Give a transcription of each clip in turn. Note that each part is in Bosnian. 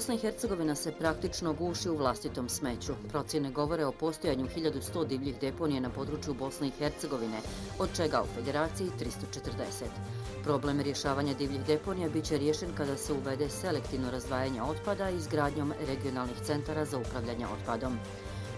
Bosna i Hercegovina se praktično guši u vlastitom smeću. Procjene govore o postojanju 1100 divljih deponije na području Bosne i Hercegovine, od čega u federaciji 340. Problem rješavanja divljih deponija biće rješen kada se uvede selektivno razdvajanje otpada i izgradnjom regionalnih centara za upravljanje otpadom.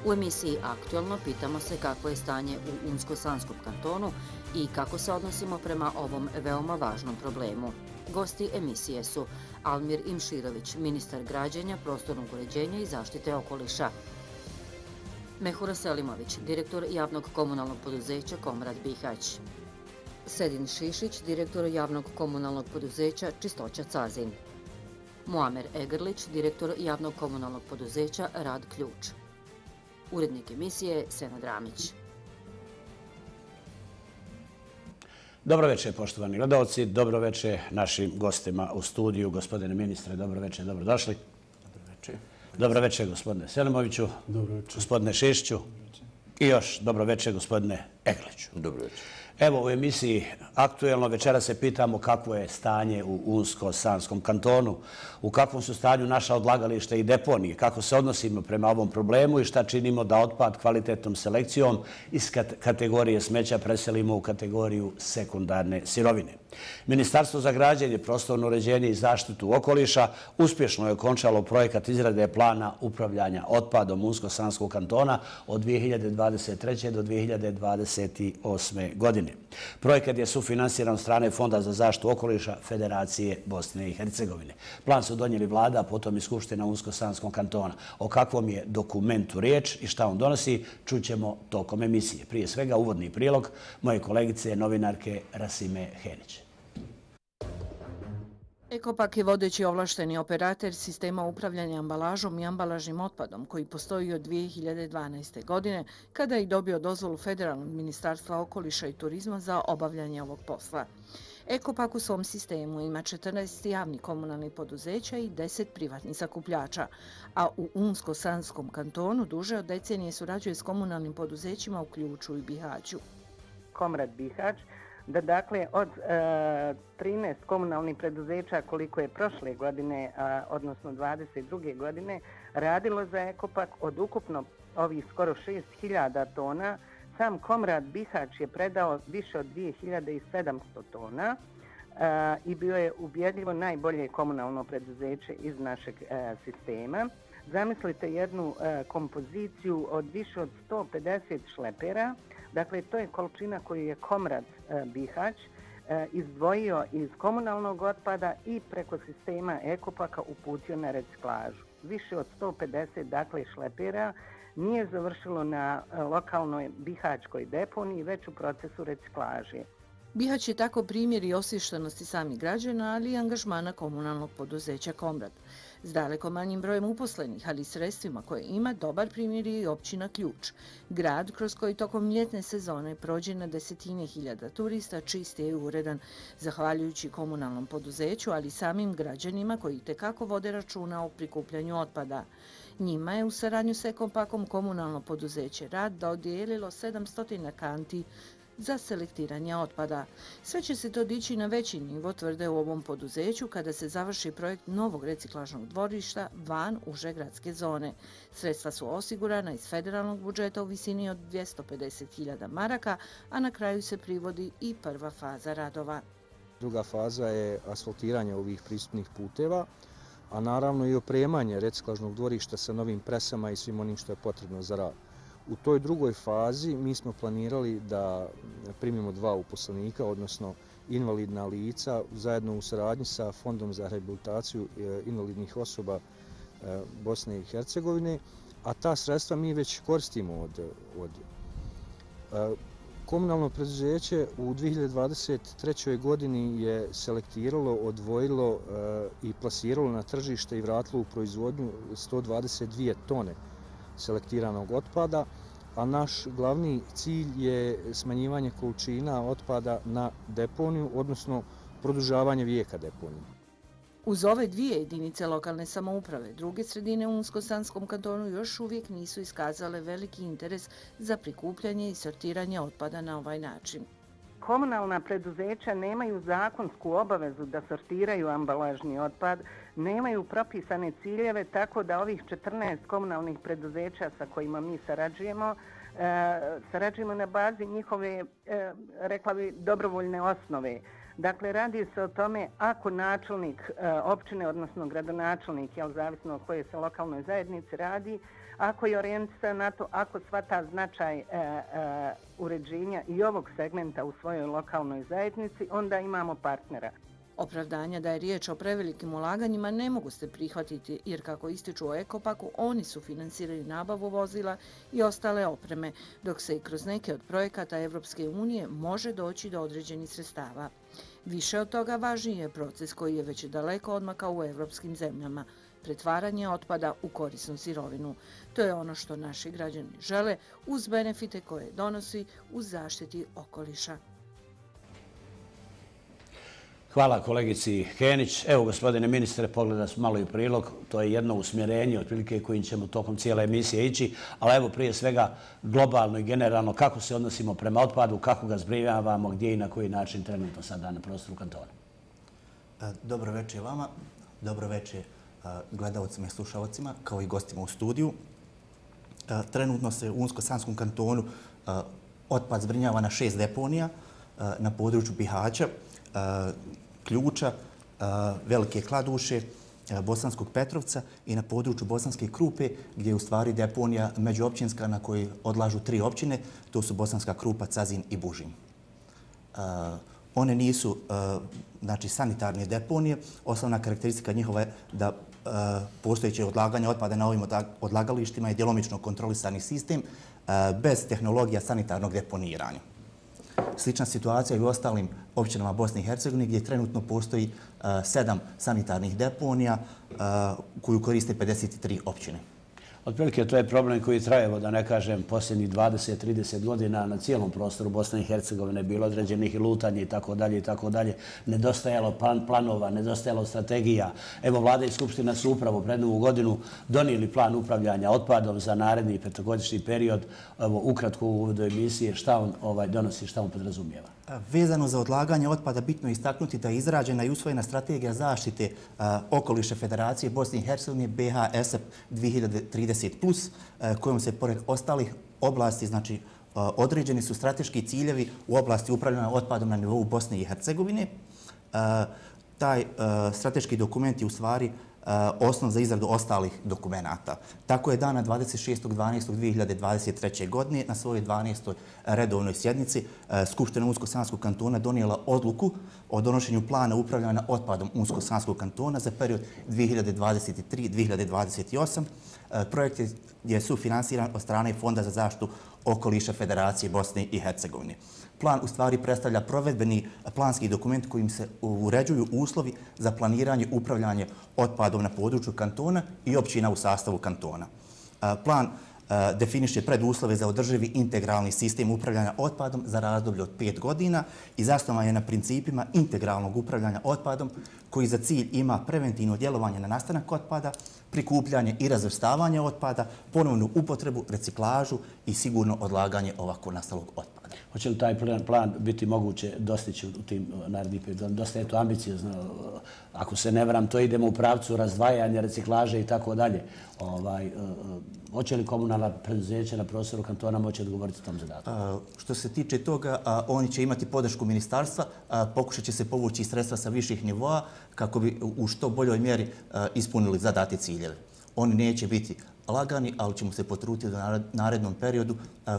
U emisiji Aktualno pitamo se kako je stanje u Unsko-Sanskom kantonu i kako se odnosimo prema ovom veoma važnom problemu. Gosti emisije su Almir Imširović, ministar građenja, prostornog uređenja i zaštite okoliša. Mehura Selimović, direktor javnog komunalnog poduzeća Komrad Bihać. Sedin Šišić, direktor javnog komunalnog poduzeća Čistoća Cazin. Muamer Egrlić, direktor javnog komunalnog poduzeća Rad Ključ. Urednik emisije Sena Dramić. Dobro večer, poštovani gledalci. Dobro večer našim gostima u studiju. Gospodine ministre, dobro večer, dobrodošli. Dobro večer. Dobro večer, gospodine Selimoviću. Dobro večer. Gospodine Šišću. I još dobro večer, gospodine Egliću. Dobro večer. Evo u emisiji Aktuelno večera se pitamo kako je stanje u Unsko-Sanskom kantonu, u kakvom su stanju naša odlagališta i deponije, kako se odnosimo prema ovom problemu i šta činimo da otpad kvalitetnom selekcijom iz kategorije smeća preselimo u kategoriju sekundarne sirovine. Ministarstvo za građenje, prostorno uređenje i zaštitu okoliša uspješno je okončalo projekat izrade plana upravljanja otpadom Unsko-Sanskog kantona od 2023. do 2028. godine. Projekat je sufinansiran strane Fonda za zaštitu okoliša Federacije Bosne i Hercegovine. Plan su donijeli vlada, a potom i Skupština Unsko-Sanskog kantona. O kakvom je dokumentu riječ i šta on donosi, čućemo tokom emisije. Prije svega uvodni prilog moje kolegice novinarke Rasime Henić. Ekopak je vodeći ovlašteni operater sistema upravljanja ambalažom i ambalažnim otpadom koji postoji od 2012. godine kada je dobio dozvolu Federalnog ministarstva okoliša i turizma za obavljanje ovog posla. Ekopak u svom sistemu ima 14 javnih komunalnih poduzeća i 10 privatnih sakupljača, a u Unsko-Sanskom kantonu duže od decenije surađuje s komunalnim poduzećima u Ključu i Bihaću. Komrad Bihać da dakle od e, 13 komunalnih preduzeća koliko je prošle godine, a, odnosno 22. godine, radilo za Ekopak od ukupno ovih skoro 6000 tona, sam Komrad Bihać je predao više od 2700 tona e, i bio je ubjedljivo najbolje komunalno preduzeće iz našeg e, sistema. Zamislite jednu e, kompoziciju od više od 150 šlepera, Dakle, to je količina koju je Komrad e, Bihać e, izdvojio iz komunalnog otpada i preko sistema Ekopaka uputio na reciklažu. Više od 150 dakle, šlepera nije završilo na e, lokalnoj Bihaćkoj deponiji, već u procesu reciklaže. Bihać je tako primjer i osvištenosti samih građana, ali i angažmana komunalnog poduzeća Komrad. S daleko manjim brojem uposlenih, ali sredstvima koje ima, dobar primjer je i općina Ključ. Grad kroz koji tokom ljetne sezone prođe na desetine hiljada turista, čist je i uredan, zahvaljujući komunalnom poduzeću, ali samim građanima koji tekako vode računa o prikupljanju otpada. Njima je u saradnju s Ekompakom komunalno poduzeće Rad dodijelilo 700 kanti za selektiranje otpada. Sve će se to dići na veći nivo, tvrde u ovom poduzeću, kada se završi projekt novog reciklažnog dvorišta van uže gradske zone. Sredstva su osigurana iz federalnog budžeta u visini od 250.000 maraka, a na kraju se privodi i prva faza radova. Druga faza je asfaltiranje ovih pristupnih puteva, a naravno i opremanje reciklažnog dvorišta sa novim presama i svim onim što je potrebno za rad. U toj drugoj fazi mi smo planirali da primimo dva uposlenika, odnosno invalidna lica, zajedno u saradnji sa Fondom za rehabilitaciju e, invalidnih osoba e, Bosne i Hercegovine, a ta sredstva mi već koristimo od, od e, Komunalno preduzeće u 2023. godini je selektiralo, odvojilo eh, i plasiralo na tržište i vratilo u proizvodnju 122 tone selektiranog otpada, a naš glavni cilj je smanjivanje količina otpada na deponiju, odnosno produžavanje vijeka deponije. Uz ove dvije jedinice lokalne samouprave, druge sredine u Unsko-Sanskom kantonu još uvijek nisu iskazale veliki interes za prikupljanje i sortiranje otpada na ovaj način. komunalna preduzeća nemaju zakonsku obavezu da sortiraju ambalažni otpad, nemaju propisane ciljeve, tako da ovih 14 komunalnih preduzeća sa kojima mi sarađujemo, e, sarađujemo na bazi njihove, e, rekla bi, dobrovoljne osnove. Dakle, radi se o tome ako načelnik e, općine, odnosno gradonačelnik, jel, zavisno o kojoj se lokalnoj zajednici radi, ako je orijentisan na to, ako svata značaj e, e, uređenja i ovog segmenta u svojoj lokalnoj zajednici, onda imamo partnera. Opravdanja da je riječ o prevelikim ulaganjima ne mogu se prihvatiti jer kako ističu o Ekopaku, oni su finansirali nabavu vozila i ostale opreme, dok se i kroz neke od projekata Evropske unije može doći do određenih sredstava. Više od toga važniji je proces koji je već daleko odmakao u evropskim zemljama, pretvaranje otpada u korisnu sirovinu. To je ono što naši građani žele uz benefite koje donosi u zaštiti okoliša. Hvala kolegici Henić. Evo, gospodine ministre, pogleda smo malo i prilog. To je jedno usmjerenje, otprilike kojim ćemo tokom cijele emisije ići. Ali evo, prije svega, globalno i generalno, kako se odnosimo prema otpadu, kako ga zbrivavamo, gdje i na koji način trenutno sada na prostoru kantona. E, dobro večer vama, dobro večer e, gledalcima i slušalcima, kao i gostima u studiju. E, trenutno se u Unsko-Sanskom kantonu otpad zbrinjava na šest deponija na području Bihaća, Ključa, eh, Velike Kladuše, eh, Bosanskog Petrovca i na području Bosanske Krupe, gdje je u stvari deponija međuopćinska na kojoj odlažu tri općine, to su Bosanska Krupa, Cazin i Bužin. Eh, one nisu znači, sanitarne deponije. Osnovna karakteristika njihova je da postojeće odlaganje otpada na ovim odlagalištima je djelomično kontrolisani sistem bez tehnologija sanitarnog deponiranja. Slična situacija i u ostalim općinama Bosne i Hercegovine gdje trenutno postoji eh, sedam sanitarnih deponija eh, koju koriste 53 općine. Otprilike to je problem koji traje, da ne kažem, posljednjih 20-30 godina na cijelom prostoru Bosne i Hercegovine, bilo određenih lutanja i tako dalje i tako dalje. Nedostajalo planova, nedostajalo strategija. Evo, vlada i Skupština su upravo pred novu godinu donijeli plan upravljanja otpadom za naredni petogodišnji period. Evo, ukratko u uvodu emisije, šta on ovaj, donosi, šta on podrazumijeva? Vezano za odlaganje otpada, bitno je istaknuti da je izrađena i usvojena strategija zaštite okoliše Federacije Bosne i Hercegovine BHSF 2030+, kojom se pored ostalih oblasti, znači određeni su strateški ciljevi u oblasti upravljanja otpadom na nivou Bosne i Hercegovine. Taj strateški dokument je u stvari Eh, Eh, osnov za izradu ostalih dokumentata. Tako je dana 26.12.2023. godine na svojoj 12. redovnoj sjednici eh, Skupština Unsko-Sanskog kantona donijela odluku o donošenju plana upravljanja otpadom Unsko-Sanskog kantona za period 2023-2028. Eh, projekt je sufinansiran od strane Fonda za zaštu okoliša Federacije Bosne i Hercegovine plan u stvari predstavlja provedbeni planski dokument kojim se uređuju uslovi za planiranje upravljanje otpadom na području kantona i općina u sastavu kantona. Plan definiše preduslove za održivi integralni sistem upravljanja otpadom za razdoblje od pet godina i zasnovan je na principima integralnog upravljanja otpadom koji za cilj ima preventivno djelovanje na nastanak otpada, prikupljanje i razvrstavanje otpada, ponovnu upotrebu, reciklažu i sigurno odlaganje ovako nastalog otpada. Hoće li taj plan biti moguće dostići u tim eh, narednih periodom? Dosta je to ambiciozno. Eh, ako se ne vram, to idemo u pravcu razdvajanja, reciklaže i tako dalje. Ovaj, eh, hoće li komunalna preduzeća na prostoru kantona moći odgovoriti tom zadatku? Što se tiče toga, oni će imati podršku ministarstva, pokušat će se povući sredstva sa viših nivoa kako bi u što boljoj mjeri ispunili zadate ciljeve. Oni neće biti lagani, ali ćemo se potruditi da u narednom periodu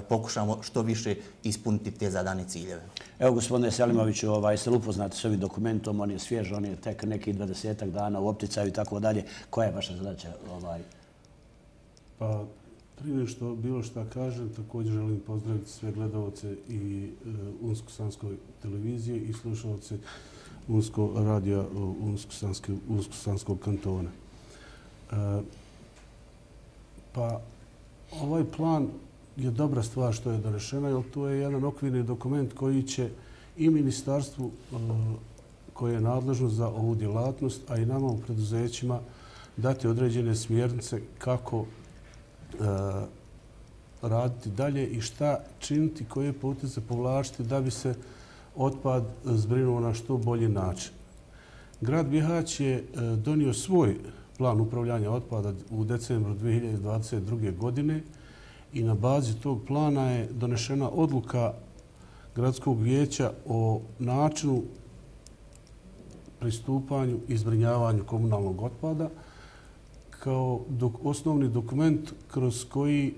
pokušamo što više ispuniti te zadane ciljeve. Evo, gospodine Selimoviću, ovaj, ste upoznati s ovim dokumentom, on je svjež, on je tek neki 20 dana u opticaju i tako dalje. Koja je vaša zadaća? Ovaj? Pa, prije što bilo što kažem, također želim pozdraviti sve gledalce i uh, Unsko-Sanskoj televizije i slušalce Unsko radija Unsko-Sanskog kantona. Pa ovaj plan je dobra stvar što je dorešena, jer to je jedan okvirni dokument koji će i ministarstvu e, koje je nadležno za ovu djelatnost, a i nama u preduzećima dati određene smjernice kako e, raditi dalje i šta činiti, koje pute se povlačiti da bi se otpad zbrinuo na što bolji način. Grad Bihać je e, donio svoj plan upravljanja otpada u decembru 2022. godine i na bazi tog plana je donešena odluka gradskog vijeća o načinu pristupanju i zbrinjavanju komunalnog otpada kao osnovni dokument kroz koji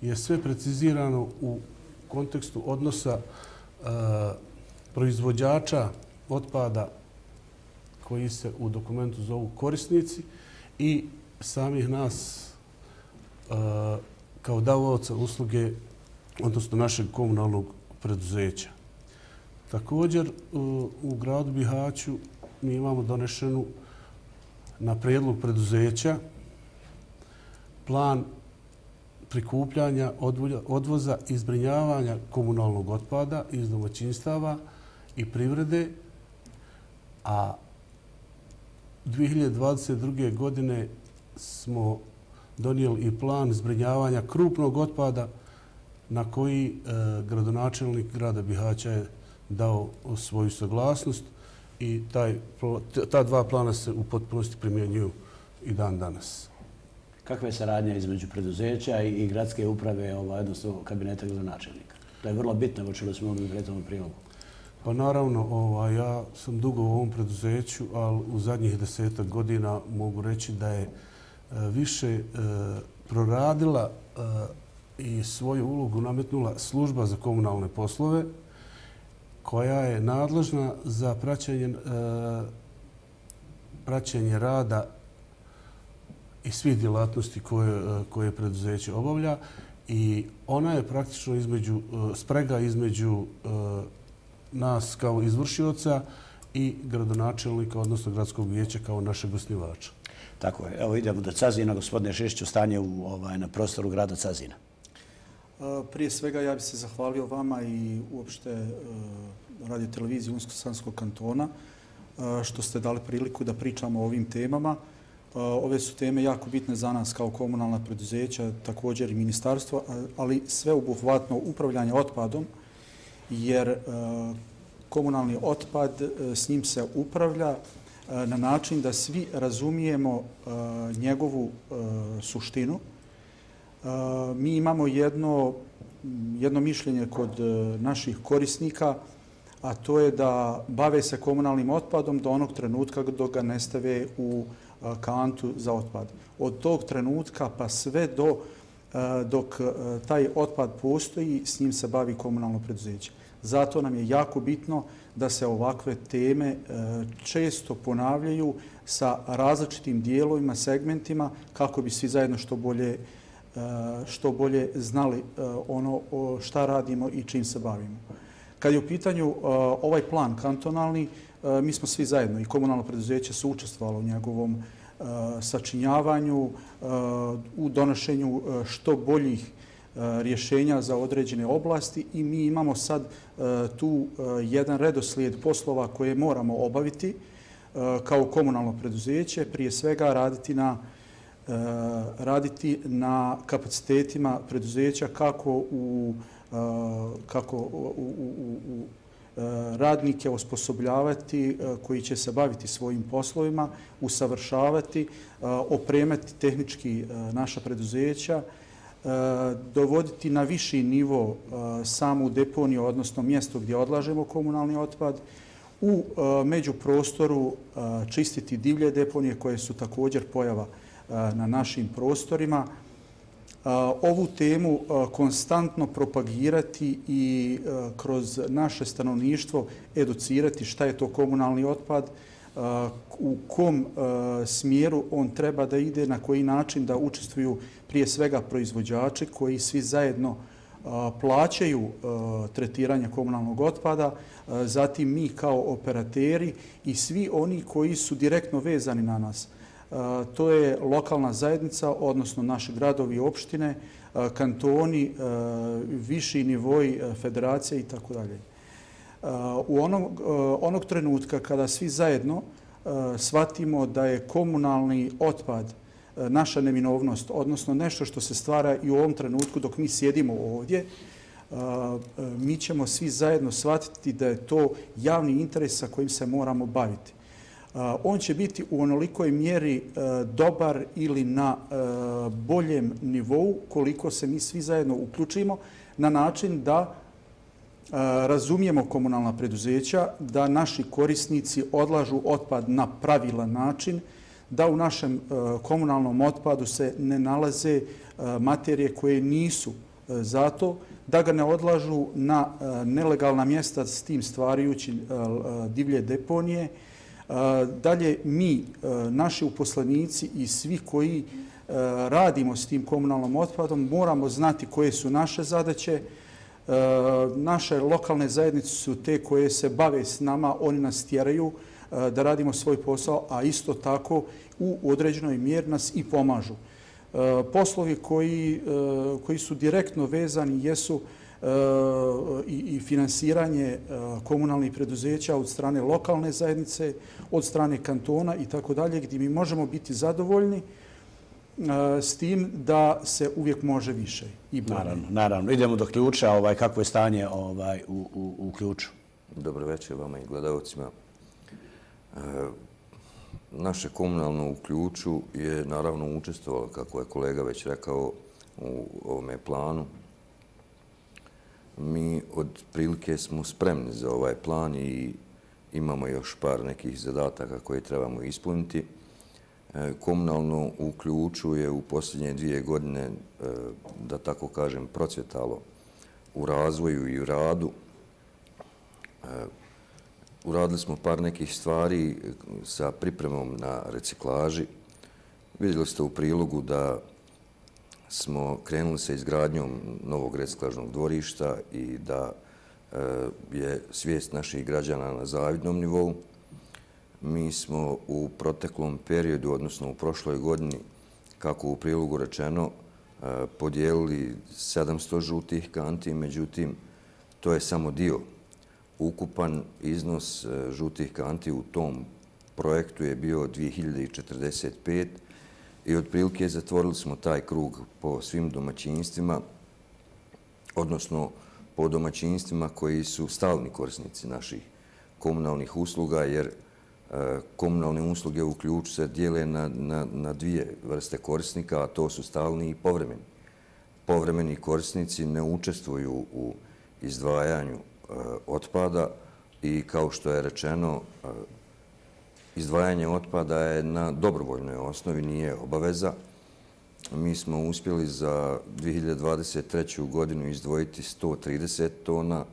je sve precizirano u kontekstu odnosa e, proizvođača otpada koji se u dokumentu zovu korisnici i samih nas kao davoca usluge, odnosno našeg komunalnog preduzeća. Također e, u gradu Bihaću mi imamo donešenu na prijedlog preduzeća plan prikupljanja, odvoza i zbrinjavanja komunalnog otpada iz domaćinstava i privrede, a 2022. godine smo donijeli i plan zbrinjavanja krupnog otpada na koji e, gradonačelnik grada Bihaća je dao svoju saglasnost i ta dva plana se u potpunosti primjenjuju i dan danas. Kakva je saradnja između preduzeća i gradske uprave, ovaj, odnosno kabineta gradonačelnika? To je vrlo bitno, počeli smo u prethodnom prilogu. Pa naravno, ja sam dugo u ovom preduzeću, ali u zadnjih desetak godina mogu reći da je e, više e, proradila e, i svoju ulogu nametnula služba za komunalne poslove, koja je nadležna za praćenje e, rada i svih djelatnosti e, koje preduzeće obavlja. I ona je praktično sprega između nas kao izvršioca i gradonačelnika, odnosno gradskog vijeća kao našeg osnivača. Tako je. Evo idemo do Cazina. Gospodine Šešću, stanje ovaj, na prostoru grada Cazina. Prije svega ja bih se zahvalio vama i uopšte e, radio televiziji Unsko-Sanskog kantona što ste dali priliku da pričamo o ovim temama. Ove su teme jako bitne za nas kao komunalna preduzeća, također i ministarstvo, ali sve obuhvatno upravljanje otpadom, jer e, komunalni otpad, e, s njim se upravlja e, na način da svi razumijemo njegovu suštinu. Mi imamo jedno, jedno mišljenje kod naših korisnika, a to je da bave se komunalnim otpadom do onog trenutka dok ga ne stave u kantu za otpad. Od tog trenutka pa sve do dok taj otpad postoji, s njim se bavi komunalno preduzeće. Zato nam je jako bitno da se ovakve teme e, često ponavljaju sa različitim dijelovima, segmentima, kako bi svi zajedno što bolje, e, što bolje znali e, ono šta radimo i čim se bavimo. Kad je u pitanju ovaj plan kantonalni, mi smo svi zajedno i komunalno preduzeće su učestvovalo u njegovom sačinjavanju, u donošenju što boljih E, rješenja za određene oblasti i mi imamo sad e, tu e, jedan redoslijed poslova koje moramo obaviti kao komunalno preduzeće, prije svega raditi na raditi na kapacitetima preduzeća kako u kako u, u, u, radnike osposobljavati koji će se baviti svojim poslovima, usavršavati, opremati tehnički naša preduzeća, E, dovoditi na viši nivo e, samu deponiju, odnosno mjesto gdje odlažemo komunalni otpad, u e, međuprostoru čistiti divlje deponije koje su također pojava na našim prostorima. Ovu temu konstantno propagirati i kroz naše stanovništvo educirati šta je to komunalni otpad, u kom e, smjeru on treba da ide, na koji način da učestvuju prije svega proizvođači koji svi zajedno e, plaćaju e, tretiranje komunalnog otpada, zatim mi kao operateri i svi oni koji su direktno vezani na nas. To je lokalna zajednica, odnosno naše gradovi i opštine, kantoni, viši nivoj federacije i tako dalje. U onog, eh, onog trenutka kada svi zajedno eh, shvatimo da je komunalni otpad eh, naša neminovnost, odnosno nešto što se stvara i u ovom trenutku dok mi sjedimo ovdje, mi ćemo svi zajedno shvatiti da je to javni interes sa kojim se moramo baviti. On će biti u onolikoj mjeri dobar ili na boljem nivou koliko se mi svi zajedno uključimo na način da razumijemo komunalna preduzeća, da naši korisnici odlažu otpad na pravilan način, da u našem e, komunalnom otpadu se ne nalaze e, materije koje nisu e, zato, da ga ne odlažu na nelegalna mjesta s tim stvarajući divlje deponije. Dalje, mi, naši uposlenici i svi koji radimo s tim komunalnom otpadom, moramo znati koje su naše zadaće, Eh, naše lokalne zajednice su te koje se bave s nama, oni nas tjeraju eh, da radimo svoj posao, a isto tako u određenoj mjer nas i pomažu. Eh, poslovi koji, koji su direktno vezani jesu i, i finansiranje komunalnih preduzeća od strane lokalne zajednice, od strane kantona i tako dalje, gdje mi možemo biti zadovoljni s tim da se uvijek može više i bolje. Naravno, naravno. Idemo do ključa. Ovaj, kako je stanje ovaj, u, u, u ključu? Dobro večer vama i gledalcima. E, naše komunalno u ključu je naravno učestvovalo, kako je kolega već rekao, u ovome planu. Mi od prilike smo spremni za ovaj plan i imamo još par nekih zadataka koje trebamo ispuniti. E, komunalno uključuje u posljednje dvije godine, e, da tako kažem, procvjetalo u razvoju i u radu. E, uradili smo par nekih stvari sa pripremom na reciklaži. Vidjeli ste u prilogu da smo krenuli sa izgradnjom novog reciklažnog dvorišta i da je svijest naših građana na zavidnom nivou. Mi smo u proteklom periodu, odnosno u prošloj godini, kako u prilogu rečeno, e, podijelili 700 žutih kanti, međutim, to je samo dio. Ukupan iznos e, žutih kanti u tom projektu je bio 2045 i otprilike zatvorili smo taj krug po svim domaćinstvima, odnosno po domaćinstvima koji su stalni korisnici naših komunalnih usluga, jer komunalne usluge u ključu se dijele na, na, na dvije vrste korisnika, a to su stalni i povremeni. Povremeni korisnici ne učestvuju u izdvajanju e, otpada i kao što je rečeno, e, izdvajanje otpada je na dobrovoljnoj osnovi, nije obaveza. Mi smo uspjeli za 2023. godinu izdvojiti 130 tona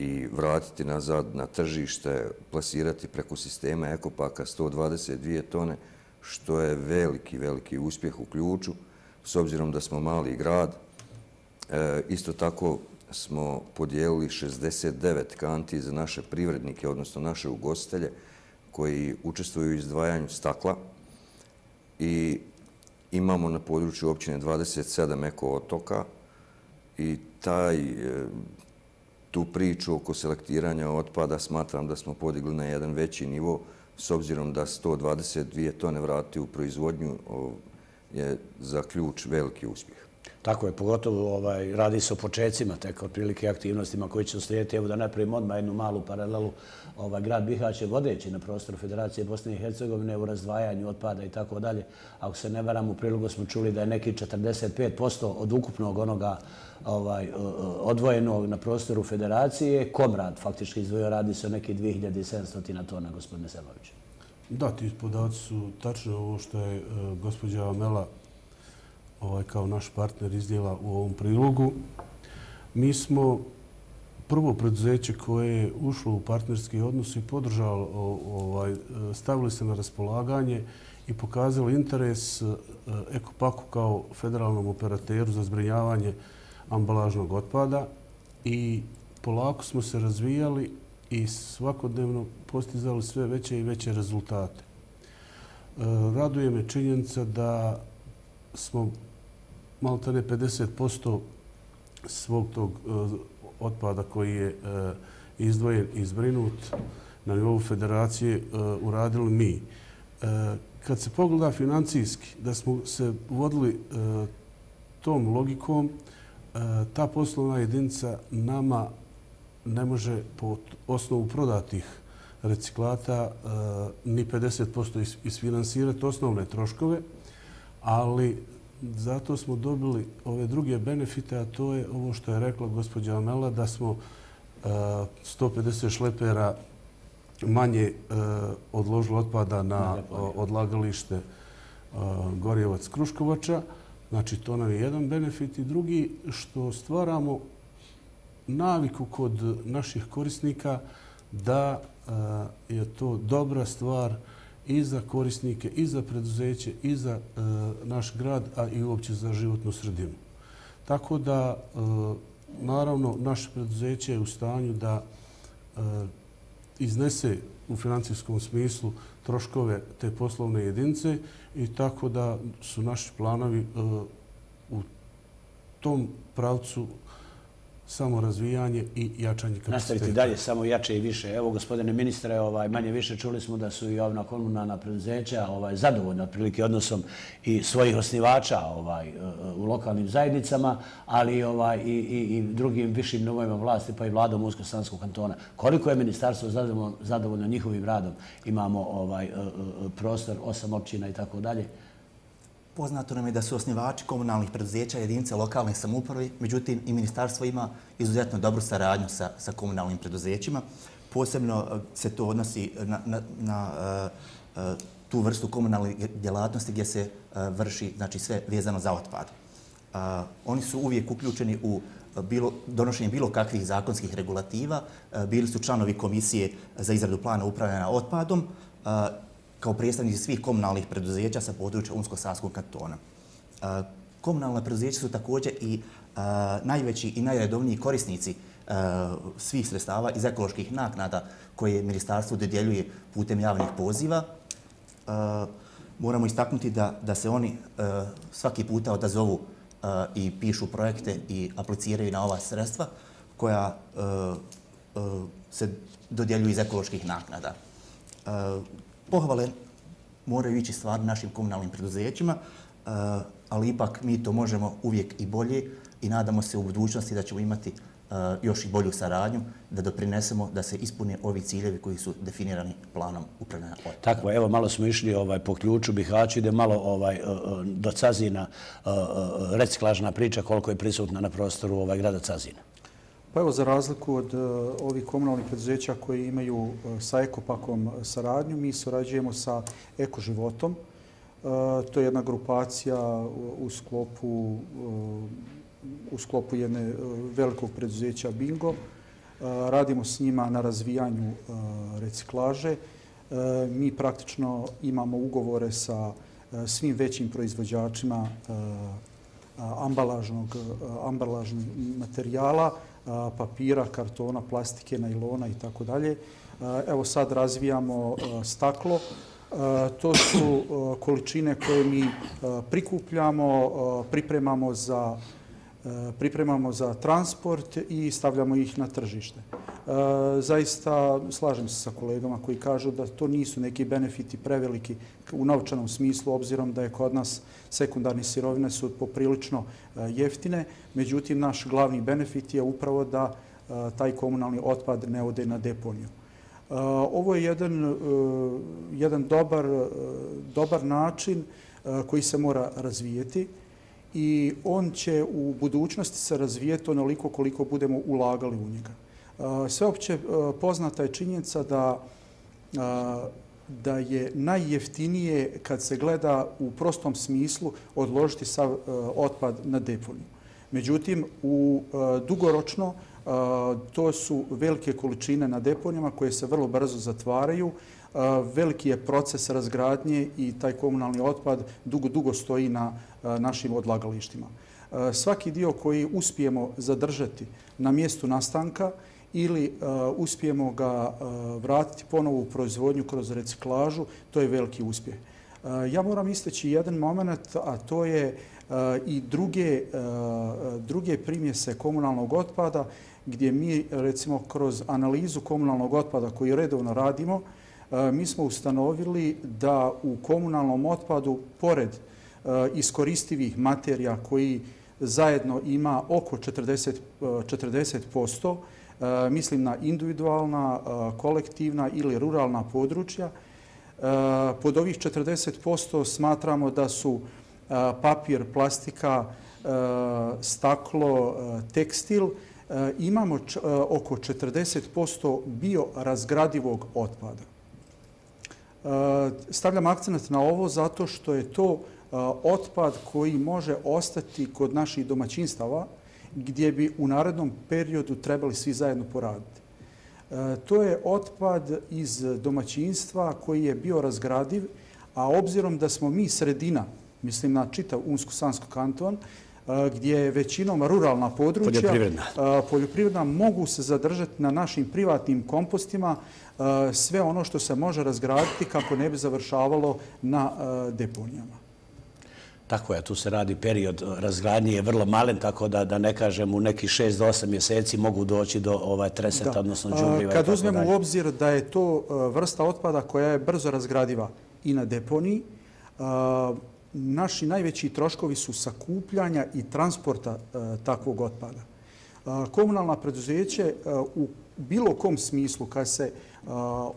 i vratiti nazad na tržište, plasirati preko sistema Ekopaka 122 tone, što je veliki, veliki uspjeh u ključu, s obzirom da smo mali grad. E, isto tako smo podijelili 69 kanti za naše privrednike, odnosno naše ugostelje, koji učestvuju u izdvajanju stakla i imamo na području općine 27 eko otoka i taj e, tu priču oko selektiranja otpada smatram da smo podigli na jedan veći nivo s obzirom da 122 tone vrati u proizvodnju je za ključ veliki uspjeh. Tako je, pogotovo ovaj, radi se o početcima, tek otprilike aktivnostima koji će uslijediti. Evo da napravimo odmah jednu malu paralelu. Ovaj, grad Bihać je vodeći na prostoru Federacije Bosne i Hercegovine u razdvajanju otpada i tako dalje. Ako se ne varam, u prilogu smo čuli da je neki 45% od ukupnog onoga ovaj, odvojenog na prostoru Federacije. Komrad faktički izdvojio, radi se o neki 2700 tona, gospodine Semović. Da, ti podaci su tačno ovo što je e, gospođa Mela ovaj, kao naš partner izdjela u ovom prilogu. Mi smo prvo preduzeće koje je ušlo u partnerski odnos i podržalo, ovaj, stavili se na raspolaganje i pokazali interes e, Ekopaku kao federalnom operateru za zbrinjavanje ambalažnog otpada i polako smo se razvijali i svakodnevno postizali sve veće i veće rezultate. E, raduje me činjenica da smo malo tane 50% svog tog e, otpada koji je e, izdvojen i na nivou federacije e, uradili mi. Kad se pogleda financijski, da smo se vodili tom logikom, ta poslovna jedinica nama ne može po osnovu prodatih reciklata ni 50% isfinansirati osnovne troškove, ali zato smo dobili ove druge benefite, a to je ovo što je rekla gospođa Amela, da smo 150 šlepera manje odložili otpada na odlagalište Gorjevac-Kruškovača. Znači, to nam je jedan benefit. I drugi, što stvaramo naviku kod naših korisnika da je to dobra stvar i za korisnike, i za preduzeće, i za e, naš grad, a i uopće za životnu sredinu. Tako da, e, naravno, naše preduzeće je u stanju da e, iznese u financijskom smislu troškove te poslovne jedinice i tako da su naši planovi u tom pravcu samo razvijanje i jačanje kapaciteta. Nastaviti dalje, samo jače i više. Evo, gospodine ministre, ovaj, manje više čuli smo da su i ovna komunalna preduzeća ovaj, zadovoljna otprilike odnosom i svojih osnivača ovaj, e, u lokalnim zajednicama, ali ovaj, i, i, i drugim višim novojima vlasti, pa i vladom Usko-Sanskog kantona. Koliko je ministarstvo zadovoljno, zadovoljno njihovim radom? Imamo ovaj, e, e, prostor, osam općina i tako dalje. Poznato nam je da su osnivači komunalnih preduzeća jedinice lokalne samuprave, međutim i ministarstvo ima izuzetno dobru saradnju sa, sa komunalnim preduzećima. Posebno e, se to odnosi na, na, na uh, tu vrstu komunalne djelatnosti gdje se uh, vrši znači, sve vezano za otpad. Uh, oni su uvijek uključeni u bilo, donošenje bilo kakvih zakonskih regulativa. Bili su članovi komisije za izradu plana upravljanja otpadom. Kao predstavnici svih komunalnih preduzeća sa područja Unsko-Savskog kantona. E, Komunalne preduzeća su također i e, najveći i najredovniji korisnici e, svih sredstava iz ekoloških naknada koje ministarstvo dodjeljuje putem javnih poziva. Moramo istaknuti da, da se oni svaki puta odazovu i pišu projekte i apliciraju na ova sredstva koja se dodjeljuju iz ekoloških naknada pohvale moraju ići stvar našim komunalnim preduzećima, eh, ali ipak mi to možemo uvijek i bolje i nadamo se u budućnosti da ćemo imati eh, još i bolju saradnju, da doprinesemo da se ispune ovi ciljevi koji su definirani planom upravljanja otpada. Tako, evo, malo smo išli ovaj, po ključu Bihaću, ide malo ovaj, eh, do Cazina reciklažna priča koliko je prisutna na prostoru ovaj, grada Cazina. Pa evo, za razliku od uh, ovih komunalnih preduzeća koji imaju uh, sa ekopakom e, saradnju, mi sarađujemo sa ekoživotom. Uh, to je jedna grupacija u, sklopu, u sklopu jedne velikog preduzeća Bingo. Radimo s njima na razvijanju reciklaže. Mi praktično imamo ugovore sa svim većim proizvođačima ambalažnog, ambalažnog materijala, papira, kartona, plastike, najlona i tako dalje. Evo sad razvijamo staklo. To su količine koje mi prikupljamo, pripremamo za Eh, pripremamo za transport i stavljamo ih na tržište. Eh, zaista slažem se sa kolegama koji kažu da to nisu neki benefiti preveliki u novčanom smislu, obzirom da je kod nas sekundarni sirovine su poprilično eh, jeftine. Međutim, naš glavni benefit je upravo da taj komunalni otpad ne ode na deponiju. Ovo je jedan, jedan dobar, dobar način koji se mora razvijeti i on će u budućnosti se razvijeti onoliko koliko budemo ulagali u njega. Sveopće poznata je činjenica da da je najjeftinije kad se gleda u prostom smislu odložiti sav otpad na deponiju. Međutim, u dugoročno to su velike količine na deponijama koje se vrlo brzo zatvaraju. Veliki je proces razgradnje i taj komunalni otpad dugo, dugo stoji na Eh, našim odlagalištima. Eh, svaki dio koji uspijemo zadržati na mjestu nastanka ili eh, uspijemo ga vratiti ponovo u proizvodnju kroz reciklažu, to je veliki uspjeh. Ja moram isteći jedan moment, a to je i druge, druge primjese komunalnog otpada, gdje mi recimo kroz analizu komunalnog otpada koju redovno radimo, mi smo ustanovili da u komunalnom otpadu, pored Eh, iskoristivih materija koji zajedno ima oko 40%, eh, eh, mislim na individualna, kolektivna ili ruralna područja. Pod ovih 40% smatramo da su papir, plastika, staklo, tekstil, imamo oko 40% biorazgradivog otpada. Stavljam akcent na ovo zato što je to otpad koji može ostati kod naših domaćinstava gdje bi u narednom periodu trebali svi zajedno poraditi. To je otpad iz domaćinstva koji je bio razgradiv, a obzirom da smo mi sredina, mislim na čitav Unsko-Sansko kanton, gdje je većinom ruralna područja, poljoprivredna. poljoprivredna, mogu se zadržati na našim privatnim kompostima sve ono što se može razgraditi kako ne bi završavalo na deponijama. Tako je, tu se radi period razgradnje je vrlo malen, tako da da ne kažem u neki 6 do 8 mjeseci mogu doći do ovaj treseta, odnosno džubriva. Kad uzmemo u obzir da je to vrsta otpada koja je brzo razgradiva i na deponiji, naši najveći troškovi su sakupljanja i transporta takvog otpada. Komunalna preduzeće u bilo kom smislu kad se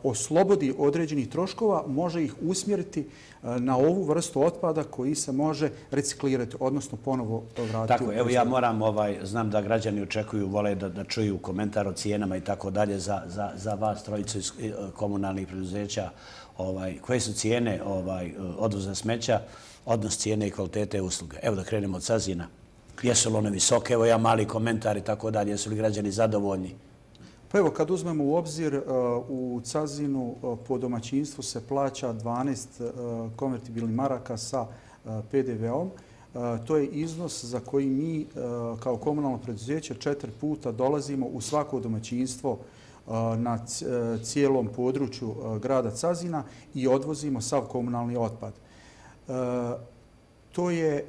oslobodi određenih troškova, može ih usmjeriti na ovu vrstu otpada koji se može reciklirati, odnosno ponovo vratiti. Tako, evo ja moram, ovaj, znam da građani očekuju, vole da, da čuju komentar o cijenama i tako dalje za, za, za vas, trojicu iz e, komunalnih preduzeća. Ovaj, koje su cijene ovaj, odvoza smeća, odnos cijene i kvalitete usluge? Evo da krenemo od Sazina. Jesu li one visoke? Evo ja mali komentar i tako dalje. Jesu li građani zadovoljni? Pa evo, kad uzmemo u obzir, e, u Cazinu e, po domaćinstvu se plaća 12 e, konvertibilnih maraka sa PDV-om. To je iznos za koji mi kao komunalno preduzeće četiri puta dolazimo u svako domaćinstvo na cijelom području grada Cazina i odvozimo sav komunalni otpad to je e,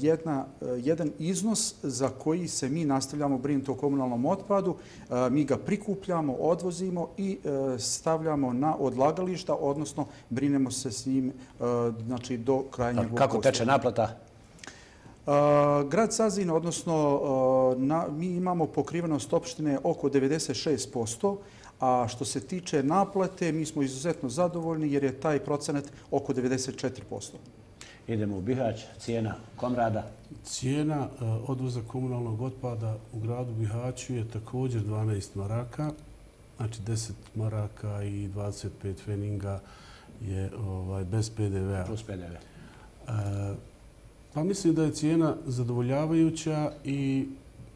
jedna, e, jedan iznos za koji se mi nastavljamo brinuti o komunalnom otpadu. E, mi ga prikupljamo, odvozimo i stavljamo na odlagališta, odnosno brinemo se s njim znači, do krajnjeg Kako teče naplata? Grad Sazin, odnosno na, mi imamo pokrivenost opštine oko 96%, a što se tiče naplate, mi smo izuzetno zadovoljni jer je taj procenat oko 94%. Idemo u Bihać, cijena komrada. Cijena e, odvoza komunalnog otpada u gradu Bihaću je također 12 maraka, znači 10 maraka i 25 feninga je ovaj, bez PDV-a. Plus PDV. E, pa mislim da je cijena zadovoljavajuća i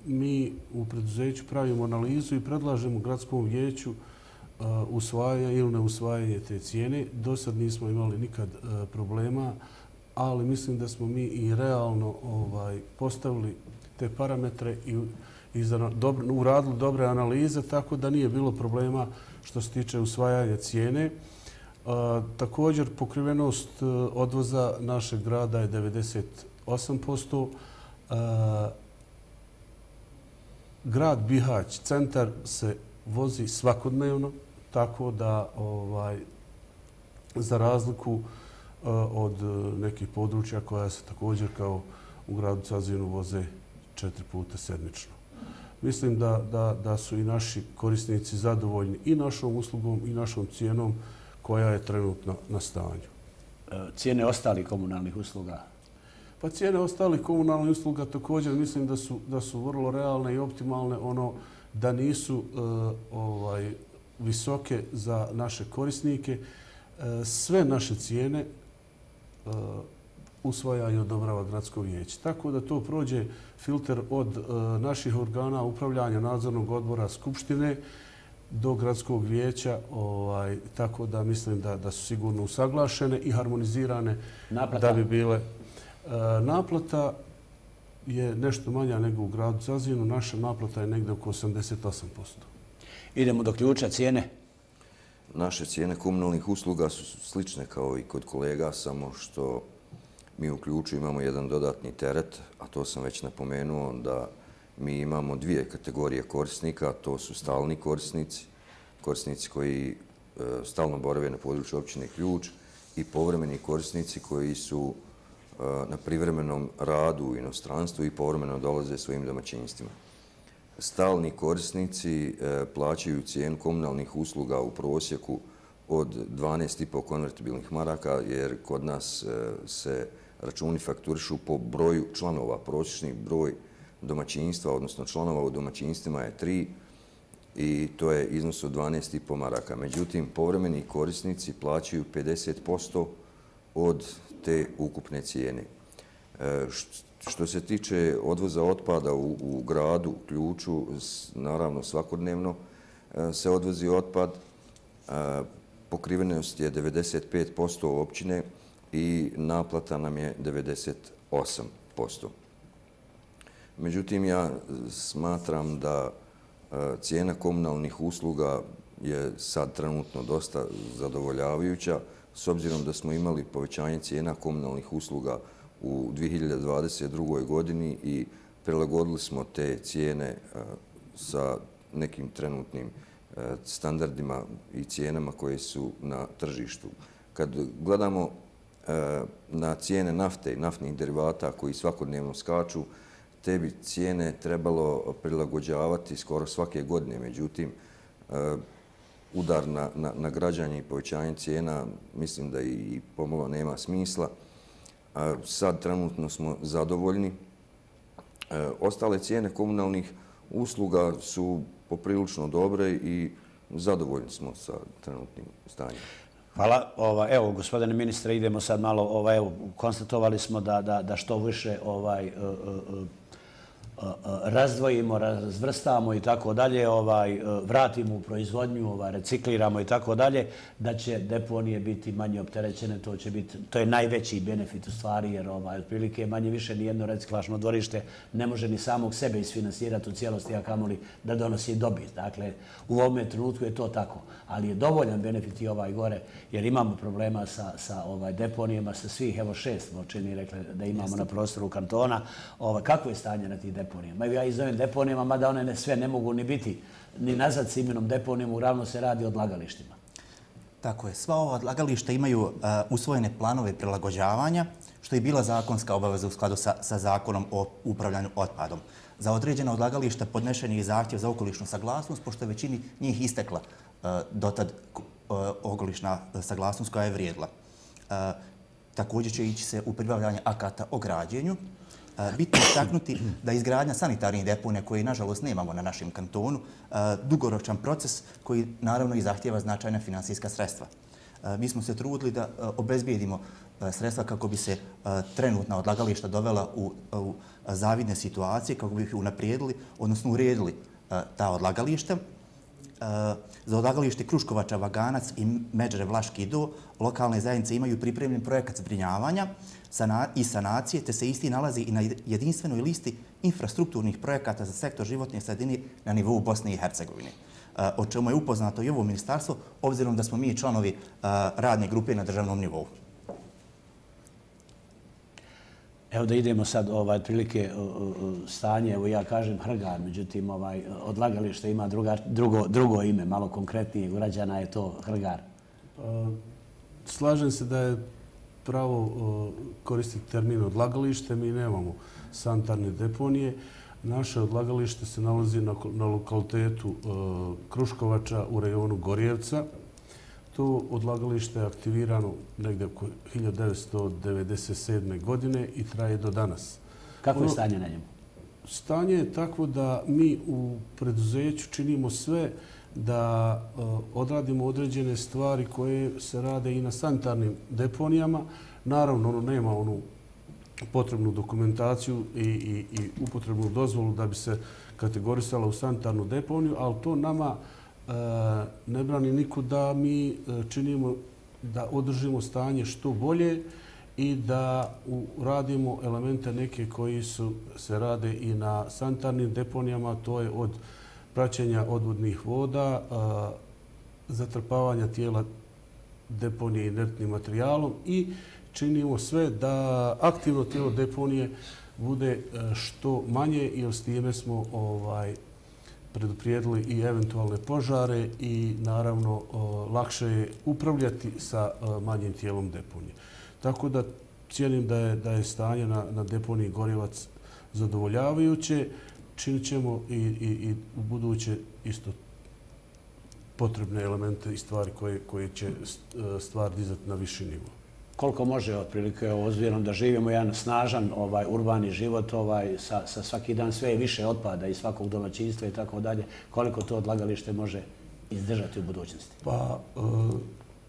mi u preduzeću pravimo analizu i predlažemo gradskom vijeću e, usvajanje ili ne usvajanje te cijene. Do sad nismo imali nikad problema ali mislim da smo mi i realno ovaj, postavili te parametre i, i za, dobro, uradili dobre analize, tako da nije bilo problema što se tiče usvajanja cijene. A, također, pokrivenost e, odvoza našeg grada je 98%. A, e, grad Bihać, centar, se vozi svakodnevno, tako da ovaj, za razliku od e, nekih područja koja se također kao u gradu Cazinu voze četiri puta sedmično. Mislim da, da, da su i naši korisnici zadovoljni i našom uslugom i našom cijenom koja je trenutno na stanju. E, cijene ostalih komunalnih usluga? Pa cijene ostalih komunalnih usluga također mislim da su, da su vrlo realne i optimalne ono da nisu uh, ovaj visoke za naše korisnike. Sve naše cijene usvaja i odobrava gradsko vijeće. Tako da to prođe filter od uh, naših organa upravljanja nadzornog odbora Skupštine do gradskog vijeća, ovaj, tako da mislim da, da su sigurno usaglašene i harmonizirane naplata. da bi bile. Uh, naplata je nešto manja nego u gradu Zazinu. Naša naplata je negde oko 88%. Idemo do ključa cijene naše cijene komunalnih usluga su slične kao i kod kolega, samo što mi u ključu imamo jedan dodatni teret, a to sam već napomenuo, da mi imamo dvije kategorije korisnika, to su stalni korisnici, korisnici koji e, stalno borave na području općine Ključ i povremeni korisnici koji su e, na privremenom radu u inostranstvu i povremeno dolaze svojim domaćinstvima. Stalni korisnici e, plaćaju cijenu komunalnih usluga u prosjeku od 12,5 konvertibilnih maraka, jer kod nas e, se računi fakturišu po broju članova. Prosječni broj domaćinstva, odnosno članova u domaćinstvima je 3 i to je iznos od 12,5 maraka. Međutim, povremeni korisnici plaćaju 50% od te ukupne cijene. E, Što se tiče odvoza otpada u gradu, u ključu, naravno svakodnevno e, se odvozi otpad. E, pokrivenost je 95% općine i naplata nam je 98%. Međutim, ja smatram da e, cijena komunalnih usluga je sad trenutno dosta zadovoljavajuća s obzirom da smo imali povećanje cijena komunalnih usluga u 2022. godini i prilagodili smo te cijene e, sa nekim trenutnim e, standardima i cijenama koje su na tržištu. Kad gledamo e, na cijene nafte i naftnih derivata koji svakodnevno skaču, te bi cijene trebalo prilagođavati skoro svake godine. Međutim, udar na građanje i povećanje cijena mislim da i pomalo nema smisla. Sad trenutno smo zadovoljni. E, ostale cijene komunalnih usluga su poprilično dobre i zadovoljni smo sa trenutnim stanjem. Hvala. Evo, gospodine ministre, idemo sad malo, evo, konstatovali smo da što više ovaj, e, e, razdvojimo, razvrstamo i tako dalje, ovaj, vratimo u proizvodnju, ovaj, recikliramo i tako dalje, da će deponije biti manje opterećene, to će biti, to je najveći benefit u stvari, jer ovaj, otprilike manje više nijedno reciklašno dvorište ne može ni samog sebe isfinansirati u cijelosti, a kamoli da donosi dobit. Dakle, u ovom trenutku je to tako, ali je dovoljan benefit i ovaj gore, jer imamo problema sa, sa ovaj, deponijama, sa svih, evo šest, čini rekli da imamo na prostoru kantona. Ovaj, kako je stanje na tih deponijama? Deponijama. Ja ih zovem deponijama, mada one sve ne mogu ni biti ni nazad s imenom deponijama, uravno se radi o odlagalištima. Tako je. Sva ova odlagališta imaju uh, usvojene planove prilagođavanja, što je bila zakonska obaveza u skladu sa, sa zakonom o upravljanju otpadom. Za određena odlagališta podnešen je zahtjev za okolišnu saglasnost, pošto je većini njih istekla uh, dotad uh, okolišna uh, saglasnost koja je vrijedila. Uh, također će ići se u pribavljanje akata o građenju, Bitno je istaknuti da izgradnja sanitarnih deponija, koje nažalost nemamo na našem kantonu, dugoročan proces koji naravno i zahtjeva značajna finansijska sredstva. Mi smo se trudili da obezbijedimo sredstva kako bi se trenutna odlagališta dovela u zavidne situacije, kako bi ih unaprijedili, odnosno uredili ta odlagališta. Za odlagalište Kruškovača, Vaganac i Međere Vlaški do lokalne zajednice imaju pripremljen projekat zbrinjavanja i sanacije, te se isti nalazi i na jedinstvenoj listi infrastrukturnih projekata za sektor životne sredine na nivou Bosne i Hercegovine. O čemu je upoznato i ovo ministarstvo, obzirom da smo mi članovi radne grupe na državnom nivou. Evo da idemo sad ovaj prilike stanje, evo ja kažem Hrgar, međutim ovaj odlagalište ima druga, drugo, drugo ime, malo konkretnije, građana je to Hrgar. Pa, slažem se da je pravo koristiti termin odlagalište, mi nemamo sanitarne deponije. Naše odlagalište se nalazi na, na lokalitetu Kruškovača u rejonu Gorjevca. To odlagalište je aktivirano negde oko 1997. godine i traje do danas. Kako je ono, stanje na njemu? Stanje je takvo da mi u preduzeću činimo sve da e, odradimo određene stvari koje se rade i na sanitarnim deponijama. Naravno, ono nema onu potrebnu dokumentaciju i, i, i upotrebnu dozvolu da bi se kategorisala u sanitarnu deponiju, ali to nama E, ne brani niko da mi e, činimo da održimo stanje što bolje i da radimo elemente neke koji su se rade i na sanitarnim deponijama, to je od praćenja odvodnih voda, e, zatrpavanja tijela deponije inertnim materijalom i činimo sve da aktivno tijelo deponije bude što manje i s time smo ovaj, preduprijedili i eventualne požare i naravno lakše je upravljati sa e, manjim tijelom deponije. Tako da cijenim da je, da je stanje na, na deponiji Gorjevac zadovoljavajuće. Činit ćemo i, i, i u buduće isto potrebne elemente i stvari koje, koje će e, stvar dizati na viši nivo koliko može otprilike ozbirom da živimo jedan snažan ovaj urbani život ovaj sa, sa svaki dan sve više otpada iz svakog domaćinstva i tako dalje koliko to odlagalište može izdržati u budućnosti? Pa e,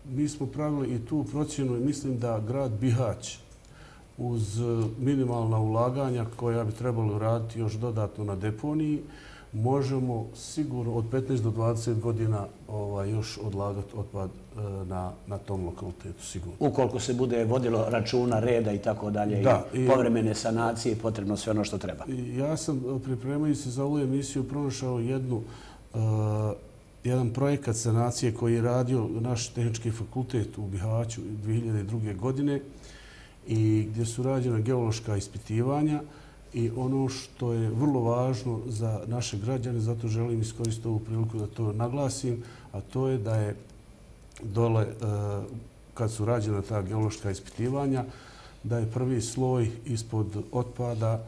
mi smo pravili i tu procjenu i mislim da grad Bihać uz e, minimalna ulaganja koja bi trebalo raditi još dodatno na deponiji možemo sigurno od 15 do 20 godina ovaj, još odlagati otpad e, na, na tom lokalitetu, sigurno. Ukoliko se bude vodilo računa, reda i tako dalje, i povremene sanacije, potrebno sve ono što treba. Ja sam, e, pripremajući se za ovu emisiju, pronašao jednu, uh, jedan projekat sanacije koji je radio naš tehnički fakultet u Bihaću 2002. godine i gdje su rađena geološka ispitivanja i ono što je vrlo važno za naše građane, zato želim iskoristiti ovu priliku da to naglasim, a to je da je dole, e, kad su rađena ta geološka ispitivanja, da je prvi sloj ispod otpada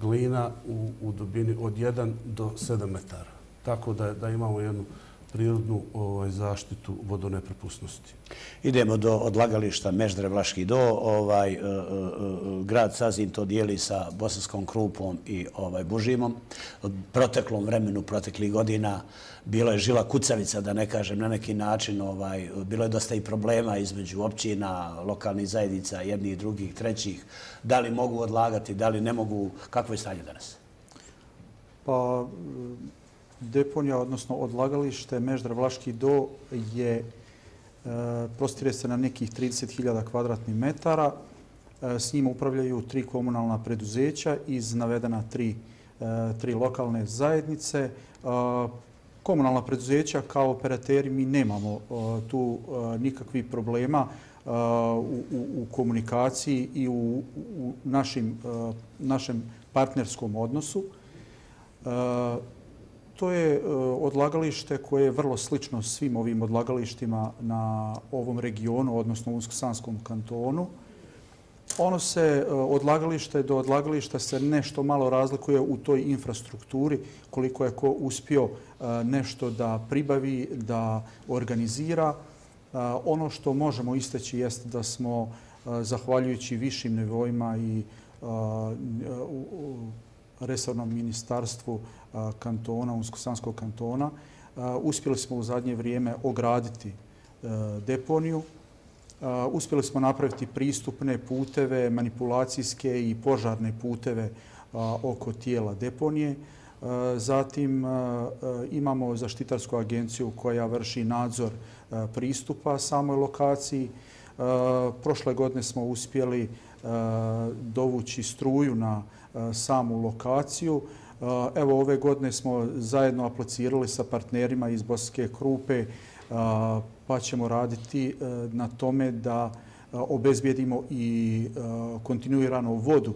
glina u, u dubini od 1 do 7 metara. Tako da, da imamo jednu prirodnu ovaj, zaštitu vodoneprepustnosti. Idemo do odlagališta Meždre Vlaški do. Ovaj, e, e, e, grad Sazin to dijeli sa Bosanskom Krupom i ovaj, Bužimom. Od proteklom vremenu, proteklih godina, bilo je žila kucavica, da ne kažem na neki način. Ovaj, bilo je dosta i problema između općina, lokalnih zajednica, jednih, drugih, trećih. Da li mogu odlagati, da li ne mogu? Kakvo je stanje danas? Pa, deponija, odnosno odlagalište Meždra Vlaški do je e, prostire se na nekih 30.000 kvadratnih metara. E, s njim upravljaju tri komunalna preduzeća iz navedena tri, e, tri lokalne zajednice. E, komunalna preduzeća kao operateri mi nemamo e, tu e, nikakvih problema u, u, u komunikaciji i u, u našim, našem partnerskom odnosu. To je e, odlagalište koje je vrlo slično svim ovim odlagalištima na ovom regionu, odnosno u Unsko-Sanskom kantonu. Ono se e, odlagalište do odlagališta se nešto malo razlikuje u toj infrastrukturi, koliko je ko uspio e, nešto da pribavi, da organizira. Ono što možemo isteći jeste da smo, zahvaljujući višim nivoima i resornom ministarstvu kantona, Unsko-Sanskog kantona, uspjeli smo u zadnje vrijeme ograditi e, deponiju. Uspjeli smo napraviti pristupne puteve, manipulacijske i požarne puteve oko tijela deponije. Zatim imamo zaštitarsku agenciju koja vrši nadzor pristupa samoj lokaciji. Prošle godine smo uspjeli dovući struju na E, samu lokaciju. E, evo, ove godine smo zajedno aplicirali sa partnerima iz Boske Krupe, e, pa ćemo raditi na tome da obezbijedimo i kontinuirano vodu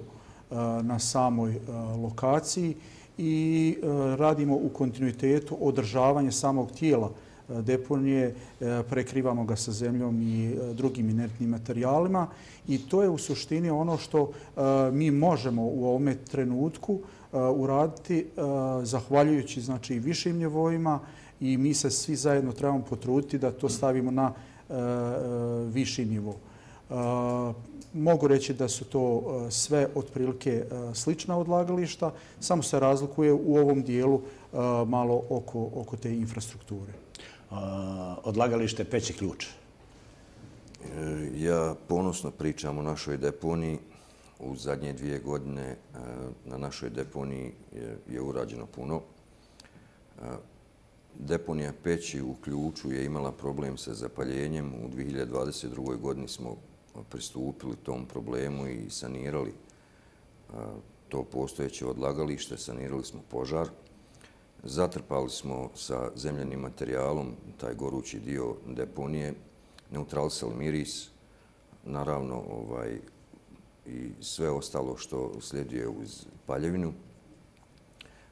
na samoj lokaciji i radimo u kontinuitetu održavanje samog tijela deponije, e, prekrivamo ga sa zemljom i e, drugim inertnim materijalima i to je u suštini ono što e, mi možemo u ovome trenutku uraditi zahvaljujući znači, višim njevojima i mi se svi zajedno trebamo potruditi da to stavimo na viši nivo. Mogu reći da su to sve otprilike slična odlagališta, samo se razlikuje u ovom dijelu malo oko, oko te infrastrukture. Eh, odlagalište Peće ključ. Eh, ja ponosno pričam o našoj deponiji u zadnje dvije godine eh, na našoj deponiji je urađeno puno. Deponija Peći u ključu je imala problem sa zapaljenjem. U 2022. godini smo pristupili tom problemu i sanirali to postojeće odlagalište, sanirali smo požar. Zatrpali smo sa zemljenim materijalom taj gorući dio deponije, neutralisali miris, naravno ovaj, i sve ostalo što slijeduje uz paljevinu.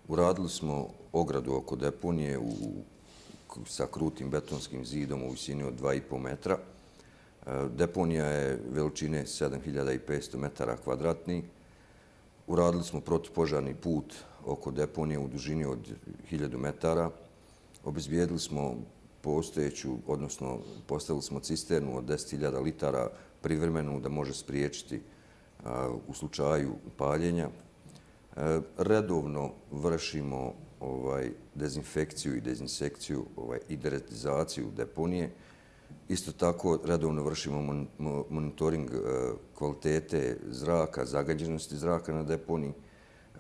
Uradili smo ogradu oko deponije u, sa krutim betonskim zidom u visini od 2,5 metra. E, deponija je veličine 7500 metara kvadratni. Uradili smo protipožarni put oko deponije u dužini od 1000 metara. Obezbijedili smo postojeću, odnosno postavili smo cisternu od 10.000 litara privremenu da može spriječiti u slučaju paljenja. E, redovno vršimo ovaj, dezinfekciju i dezinsekciju ovaj, i deretizaciju deponije. Isto tako redovno vršimo monitoring e, kvalitete zraka, zagađenosti zraka na deponiji,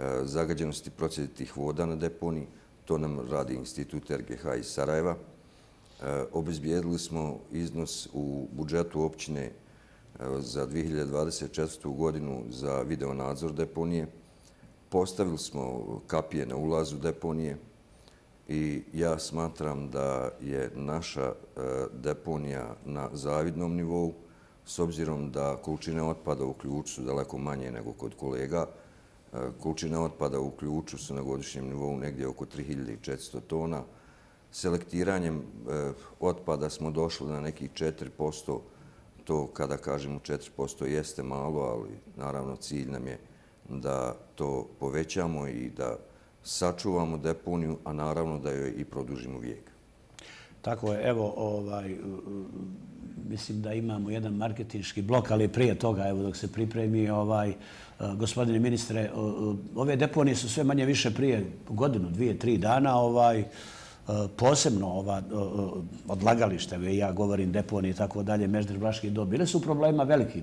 E, zagađenosti proceditih voda na deponiji. To nam radi Institut RGH iz Sarajeva. E, obezbijedili smo iznos u budžetu općine e, za 2024. godinu za videonadzor deponije. Postavili smo kapije na ulazu deponije i ja smatram da je naša deponija na zavidnom nivou, s obzirom da količine otpada u ključ su daleko manje nego kod kolega. E, otpada u ključu su na godišnjem nivou negdje oko 3400 tona. Selektiranjem e, otpada smo došli na nekih 4%. To kada kažemo 4% jeste malo, ali naravno cilj nam je da to povećamo i da sačuvamo deponiju, a naravno da joj i produžimo vijek. Tako je, evo, ovaj, mislim da imamo jedan marketinški blok, ali prije toga, evo, dok se pripremi, ovaj, e, gospodine ministre, ove deponije su sve manje više prije godinu, dvije, tri dana, ovaj, posebno ova odlagalište, ja govorim deponije i tako dalje, Meždir, Vlaški do, bile su problema veliki.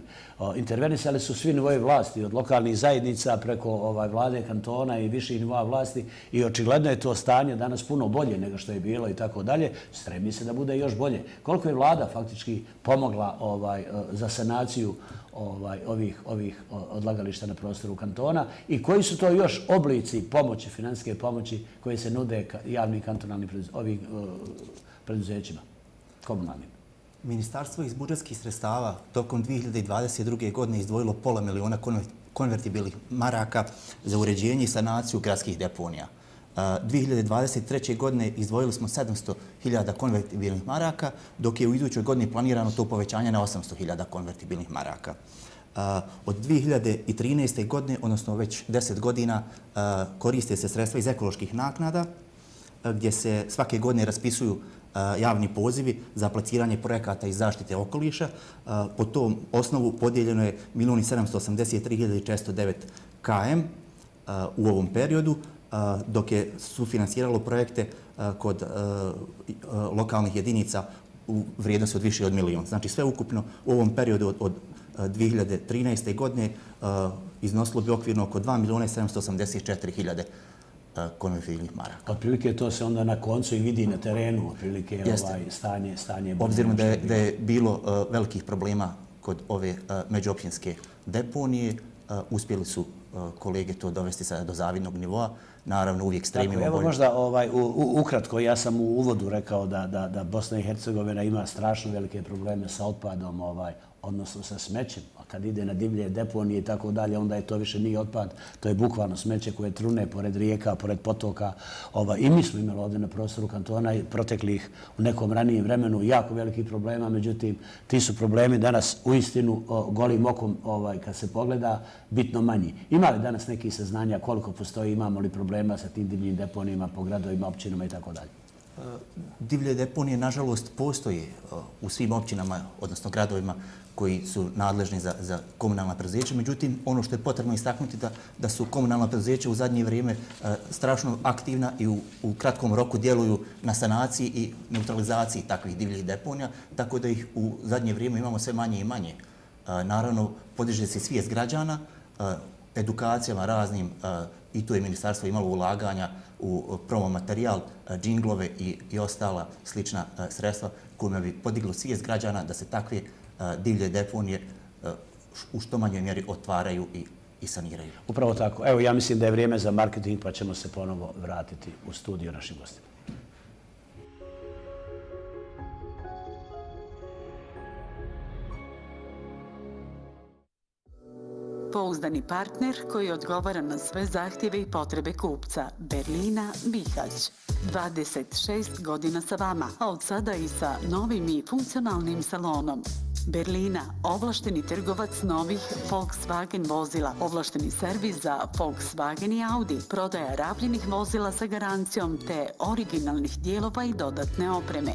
Intervenisali su svi nivoje vlasti, od lokalnih zajednica preko ovaj, vlade kantona i viših nivoa vlasti i očigledno je to stanje danas puno bolje nego što je bilo i tako dalje. Stremi se da bude još bolje. Koliko je vlada faktički pomogla ovaj, za sanaciju ovaj, ovih, ovih odlagališta na prostoru kantona i koji su to još oblici pomoći, finanske pomoći koje se nude javnim kantonalnim ovih, preduzećima, komunalnim? Ministarstvo iz budžetskih sredstava tokom 2022. godine izdvojilo pola miliona konvertibilnih maraka za uređenje i sanaciju gradskih deponija. 2023. godine izdvojili smo 700.000 konvertibilnih maraka, dok je u idućoj godini planirano to povećanje na 800.000 konvertibilnih maraka. Od 2013. godine, odnosno već 10 godina, koriste se sredstva iz ekoloških naknada, gdje se svake godine raspisuju javni pozivi za placiranje projekata i zaštite okoliša. Po tom osnovu podijeljeno je 1.783.409 km u ovom periodu, dok je sufinansiralo projekte kod lokalnih jedinica u vrijednosti od više od milijuna. Znači sve ukupno u ovom periodu od 2013. godine iznosilo bi okvirno oko 2.784.000 konvertibilnih maraka. Otprilike to se onda na koncu i vidi na terenu, otprilike ovaj stanje, stanje... Obzirom da je, da je bilo velikih problema kod ove međuopćinske deponije, uspjeli su kolege to dovesti sada do zavidnog nivoa. Naravno, uvijek stremimo Evo možda ovaj, ukratko, ja sam u uvodu rekao da, da, da Bosna i Hercegovina ima strašno velike probleme sa otpadom, ovaj, odnosno sa smećem, kad ide na divlje deponije i tako dalje, onda je to više nije otpad, to je bukvalno smeće koje trune pored rijeka, pored potoka. Ova, I mi smo imali ovdje na prostoru kantona i proteklih u nekom ranijem vremenu jako velikih problema, međutim, ti su problemi danas u istinu golim okom, ovaj, kad se pogleda, bitno manji. Ima li danas neki saznanja koliko postoji, imamo li problema sa tim divljim deponijima po gradovima, općinama i tako dalje? E, divlje deponije, nažalost, postoje u svim općinama, odnosno gradovima koji su nadležni za, za komunalna preduzeća. Međutim, ono što je potrebno istaknuti da, da su komunalna preduzeća u zadnje vrijeme e, strašno aktivna i u, u kratkom roku djeluju na sanaciji i neutralizaciji takvih divljih deponija, tako da ih u zadnje vrijeme imamo sve manje i manje. E, naravno, podiže se svijest građana, e, edukacijama raznim, e, i tu je ministarstvo imalo ulaganja u promo materijal, e, džinglove i, i ostala slična e, sredstva kojima bi podiglo svijest građana da se takve divlje deponije u što manjoj mjeri otvaraju i, i saniraju. Upravo tako. Evo, ja mislim da je vrijeme za marketing, pa ćemo se ponovo vratiti u studiju našim gostima. Pouzdani partner koji odgovara na sve zahtjeve i potrebe kupca. Berlina Bihać. 26 godina sa vama, a od sada i sa novim i funkcionalnim salonom. Berlina, ovlašteni trgovac novih Volkswagen vozila, ovlašteni servis za Volkswagen i Audi, prodaja rabljenih vozila sa garancijom te originalnih dijelova i dodatne opreme.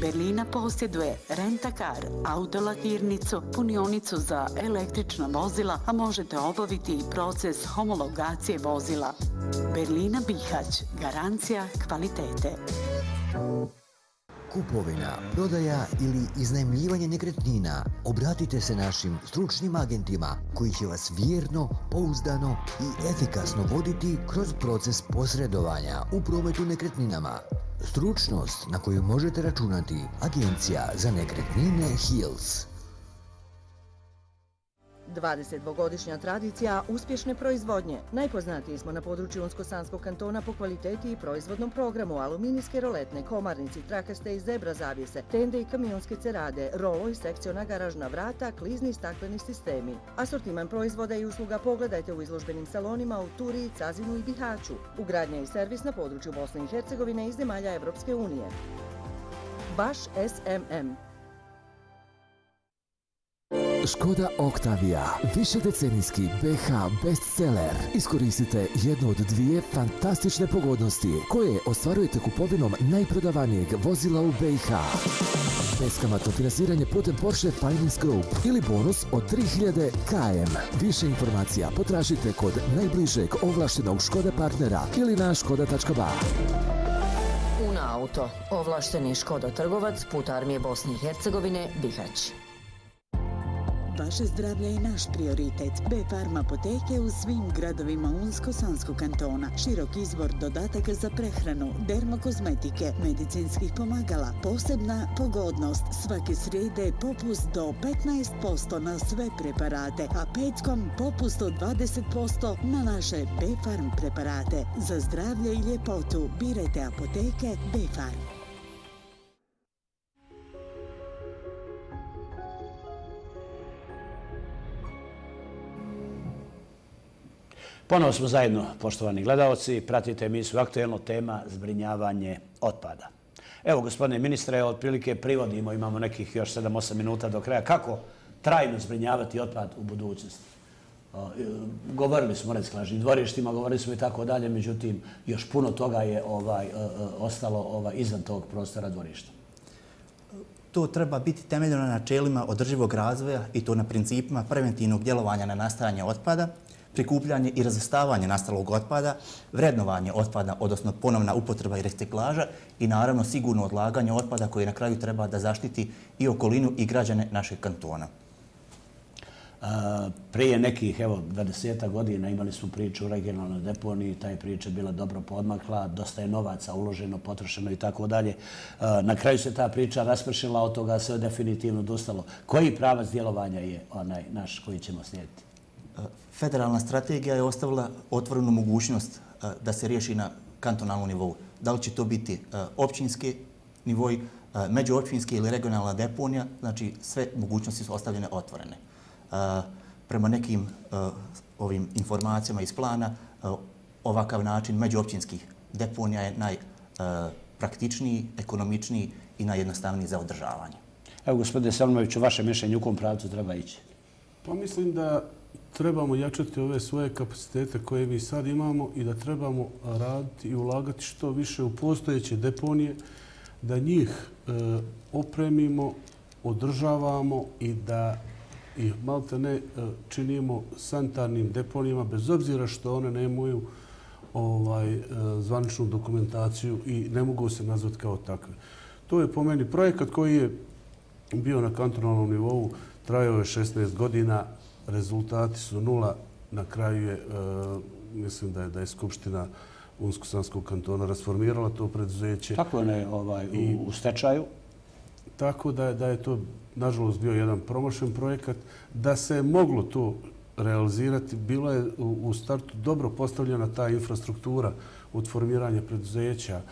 Berlina posjeduje rentakar, autolakirnicu, punionicu za električna vozila, a možete obaviti i proces homologacije vozila. Berlina Bihać, garancija kvalitete kupovina, prodaja ili iznajemljivanje nekretnina, obratite se našim stručnim agentima koji će vas vjerno, pouzdano i efikasno voditi kroz proces posredovanja u prometu nekretninama. Stručnost na koju možete računati Agencija za nekretnine Hills. 22-godišnja tradicija uspješne proizvodnje. Najpoznatiji smo na području Unsko-Sanskog kantona po kvaliteti i proizvodnom programu aluminijske roletne, komarnici, trakaste i zebra zavijese, tende i kamionske cerade, rolo i sekciona garažna vrata, klizni i stakleni sistemi. Asortiman proizvoda i usluga pogledajte u izložbenim salonima u Turiji, Cazinu i Bihaću. Ugradnja i servis na području Bosne i Hercegovine i zemalja Evropske unije. Baš SMM. Škoda Octavia, višedecenijski BH bestseller. Iskoristite jednu od dvije fantastične pogodnosti koje ostvarujete kupovinom najprodavanijeg vozila u BiH. Beskamatno finansiranje putem Porsche Finance Group ili bonus od 3000 KM. Više informacija potražite kod najbližeg ovlaštenog Škoda partnera ili na škoda.ba. Una Auto, ovlašteni Škoda trgovac, put armije Bosne i Hercegovine, Bihać. Vaše zdravlje je naš prioritet. B-Farm apoteke u svim gradovima Unsko-Sanskog kantona. Širok izbor dodataka za prehranu, dermokozmetike, medicinskih pomagala. Posebna pogodnost. Svake srijede popust do 15% na sve preparate, a petkom popust od 20% na naše B-Farm preparate. Za zdravlje i ljepotu birajte apoteke B-Farm. Ponovo smo zajedno, poštovani gledalci, pratite emisiju aktuelno tema zbrinjavanje otpada. Evo, gospodine ministre, otprilike privodimo, imamo nekih još 7-8 minuta do kraja. Kako trajno zbrinjavati otpad u budućnosti? Govorili smo o reciklažnim dvorištima, govorili smo i tako dalje, međutim, još puno toga je ovaj, ostalo ovaj, izvan tog prostora dvorišta. To treba biti temeljeno na načelima održivog razvoja i to na principima preventivnog djelovanja na nastajanje otpada, prikupljanje i razvrstavanje nastalog otpada, vrednovanje otpada, odnosno ponovna upotreba i reciklaža i naravno sigurno odlaganje otpada koje na kraju treba da zaštiti i okolinu i građane našeg kantona. Prije nekih, evo, 20 godina imali smo priču o regionalnoj deponiji, taj priča je bila dobro podmakla, dosta je novaca uloženo, potrošeno i tako dalje. Na kraju se ta priča raspršila, od toga se definitivno dostalo. Koji pravac djelovanja je onaj naš koji ćemo slijediti? Federalna strategija je ostavila otvorenu mogućnost e, da se riješi na kantonalnom nivou. Da li će to biti e, općinski nivoj, međuopćinski ili regionalna deponija, znači sve mogućnosti su ostavljene otvorene. Prema nekim ovim informacijama iz plana, ovakav način međuopćinskih deponija je najpraktičniji, ekonomičniji i najjednostavniji za održavanje. Evo, gospodine Selmović, u vaše mišljenje u kom pravcu treba ići? Pa mislim da trebamo jačati ove svoje kapacitete koje mi sad imamo i da trebamo raditi i ulagati što više u postojeće deponije, da njih e, opremimo, održavamo i da ih malte ne e, činimo sanitarnim deponijama, bez obzira što one nemaju ovaj, e, zvaničnu dokumentaciju i ne mogu se nazvati kao takve. To je po meni projekat koji je bio na kantonalnom nivou, trajao je 16 godina, rezultati su nula. Na kraju je, e, mislim da je, da je Skupština Unsko-Sanskog kantona rasformirala to preduzeće. Tako je ovaj, u, u stečaju? Tako da, da je to, nažalost, bio jedan promošen projekat. Da se je moglo to realizirati, bilo je u, u startu dobro postavljena ta infrastruktura od formiranja preduzeća, e,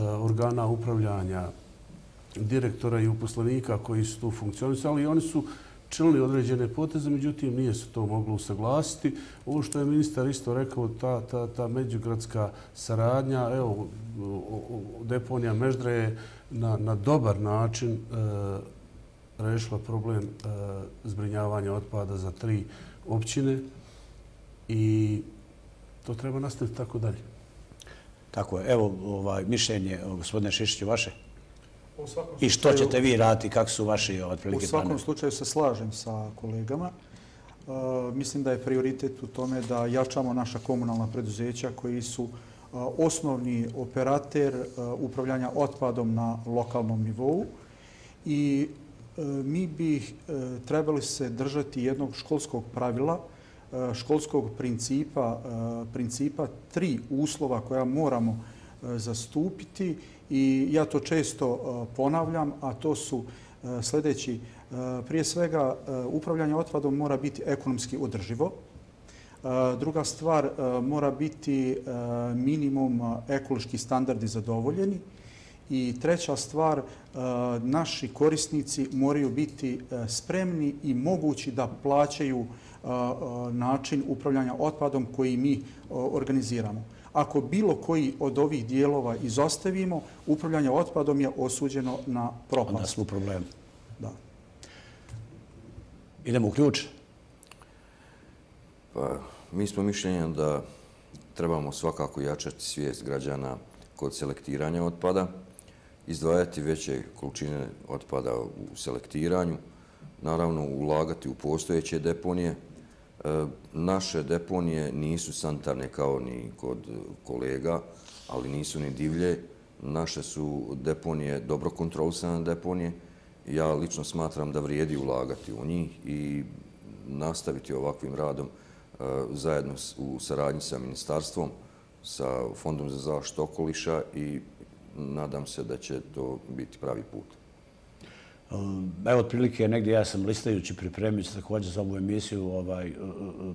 organa upravljanja, direktora i uposlenika koji su tu funkcionisali i oni su činili određene poteze, međutim nije se to moglo usaglasiti. Ovo što je ministar isto rekao, ta, ta, ta međugradska saradnja, evo, deponija Meždre je na, na dobar način e, rešila problem e, zbrinjavanja otpada za tri općine i to treba nastaviti tako dalje. Tako je. Evo ovaj, mišljenje, gospodine Šišiću, vaše. I što ćete vi raditi, kako su vaši otprilike planovi? U svakom slučaju se slažem sa kolegama. E, mislim da je prioritet u tome da jačamo naša komunalna preduzeća koji su e, osnovni operater e, upravljanja otpadom na lokalnom nivou i mi bi trebali se držati jednog školskog pravila, školskog principa, principa tri uslova koja moramo E, zastupiti i ja to često e, ponavljam, a to su e, sljedeći Prije svega, upravljanje otpadom mora biti ekonomski održivo. Druga stvar, mora biti minimum ekološki standardi zadovoljeni. I treća stvar, naši korisnici moraju biti spremni i mogući da plaćaju način upravljanja otpadom koji mi organiziramo. Ako bilo koji od ovih dijelova izostavimo, upravljanje otpadom je osuđeno na propast. Onda smo problem. Da. Idemo u ključ. Pa, mi smo mišljenja da trebamo svakako jačati svijest građana kod selektiranja otpada, izdvajati veće količine otpada u selektiranju, naravno ulagati u postojeće deponije. Naše deponije nisu sanitarne kao ni kod kolega, ali nisu ni divlje. Naše su deponije dobro kontrolisane deponije, ja lično smatram da vrijedi ulagati u njih i nastaviti ovakvim radom e, zajedno u saradnji sa ministarstvom, sa Fondom za zaštitu okoliša i nadam se da će to biti pravi put. Evo, otprilike, negdje ja sam listajući pripremiti također za ovu emisiju ovaj, e, e, e,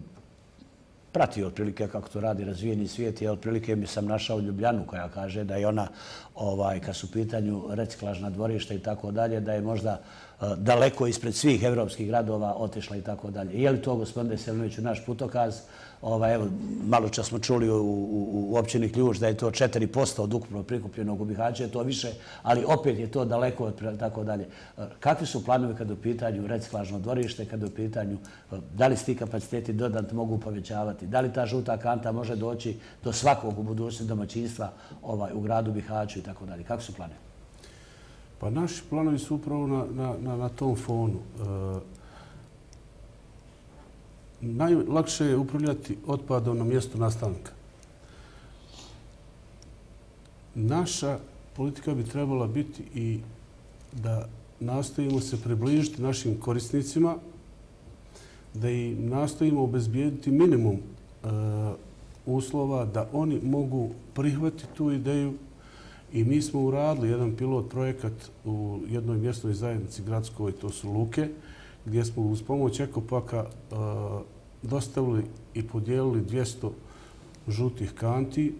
pratio otprilike kako to radi razvijeni svijet. I otprilike mi sam našao Ljubljanu koja kaže da je ona, ovaj, kad su pitanju reciklažna dvorišta i tako dalje, da je možda daleko ispred svih evropskih gradova otišla i tako dalje. Je li to, gospodine Selinoviću, naš putokaz? Ovaj, evo, malo čas smo čuli u, u, u općini Ključ da je to 4% od ukupno prikupljenog u Bihaću, je to više, ali opet je to daleko od tako dalje. Kakvi su planovi kada u pitanju reciklažno dvorište, kada u pitanju da li se ti kapaciteti dodat mogu povećavati, da li ta žuta kanta može doći do svakog u budućnosti domaćinstva ovaj, u gradu Bihaću i tako dalje. Kako su planovi? Pa naši planovi su upravo na, na, na, na tom fonu. E, najlakše je upravljati otpadom na mjestu nastavnika. Naša politika bi trebala biti i da nastojimo se približiti našim korisnicima, da i nastojimo obezbijediti minimum e, uslova da oni mogu prihvatiti tu ideju i mi smo uradili jedan pilot projekat u jednoj mjestnoj zajednici gradskoj, to su Luke, gdje smo uz pomoć ekopaka e, dostavili i podijelili 200 žutih kanti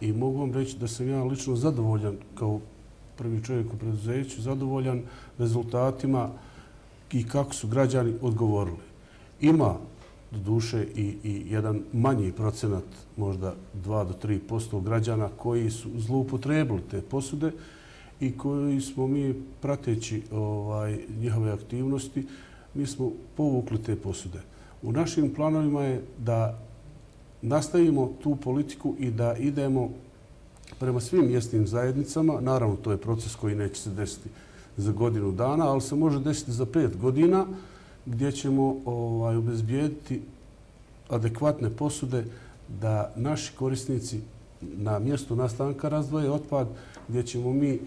i mogu vam reći da sam ja lično zadovoljan kao prvi čovjek u preduzeću, zadovoljan rezultatima i kako su građani odgovorili. Ima duše i, i jedan manji procenat, možda 2 do 3 posto građana koji su zloupotrebili te posude i koji smo mi prateći ovaj, njihove aktivnosti mi smo povukli te posude. U našim planovima je da nastavimo tu politiku i da idemo prema svim mjestnim zajednicama. Naravno, to je proces koji neće se desiti za godinu dana, ali se može desiti za pet godina gdje ćemo ovaj, obezbijediti adekvatne posude da naši korisnici na mjestu nastanka razdvoje otpad, gdje ćemo mi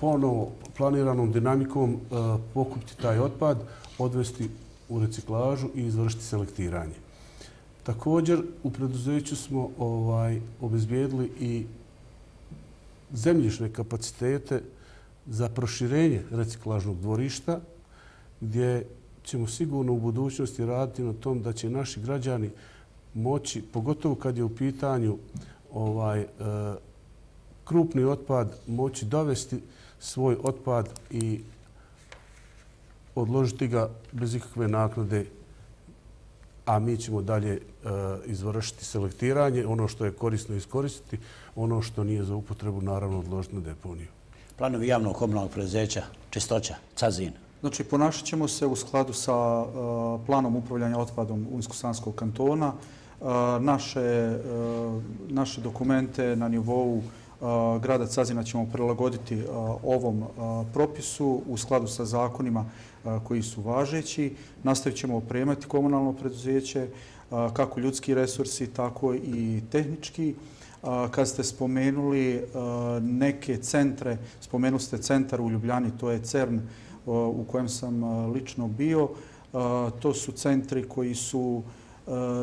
ponovo planiranom dinamikom eh, pokupiti taj otpad, odvesti u reciklažu i izvršiti selektiranje. Također, u preduzeću smo ovaj obezbijedili i zemljišne kapacitete za proširenje reciklažnog dvorišta, gdje ćemo sigurno u budućnosti raditi na tom da će naši građani moći, pogotovo kad je u pitanju ovaj e, krupni otpad, moći dovesti svoj otpad i odložiti ga bez ikakve naknade, a mi ćemo dalje e, izvršiti selektiranje, ono što je korisno iskoristiti, ono što nije za upotrebu, naravno, odložiti na deponiju. Planovi javnog komunalnog prezeća, čistoća, cazin, Znači, ponašat ćemo se u skladu sa e, planom upravljanja otpadom Unsko-Sanskog kantona. E, naše, e, naše dokumente na nivou grada Cazina ćemo prilagoditi ovom propisu u skladu sa zakonima koji su važeći. Nastavit ćemo opremati komunalno preduzeće, kako ljudski resursi, tako i tehnički. Kad ste spomenuli neke centre, spomenuli ste centar u Ljubljani, to je CERN E, u kojem sam e, lično bio. E, to su centri koji su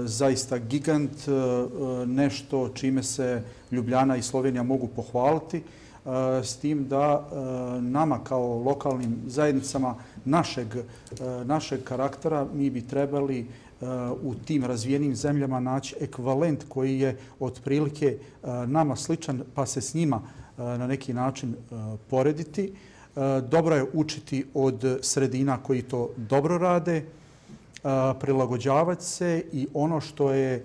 zaista gigant, nešto čime se Ljubljana i Slovenija mogu pohvaliti, s tim da nama kao lokalnim zajednicama našeg, našeg karaktera mi bi trebali u tim razvijenim zemljama naći ekvalent koji je otprilike nama sličan pa se s njima na neki način porediti. E, dobro je učiti od sredina koji to dobro rade, e, prilagođavati se i ono što je e,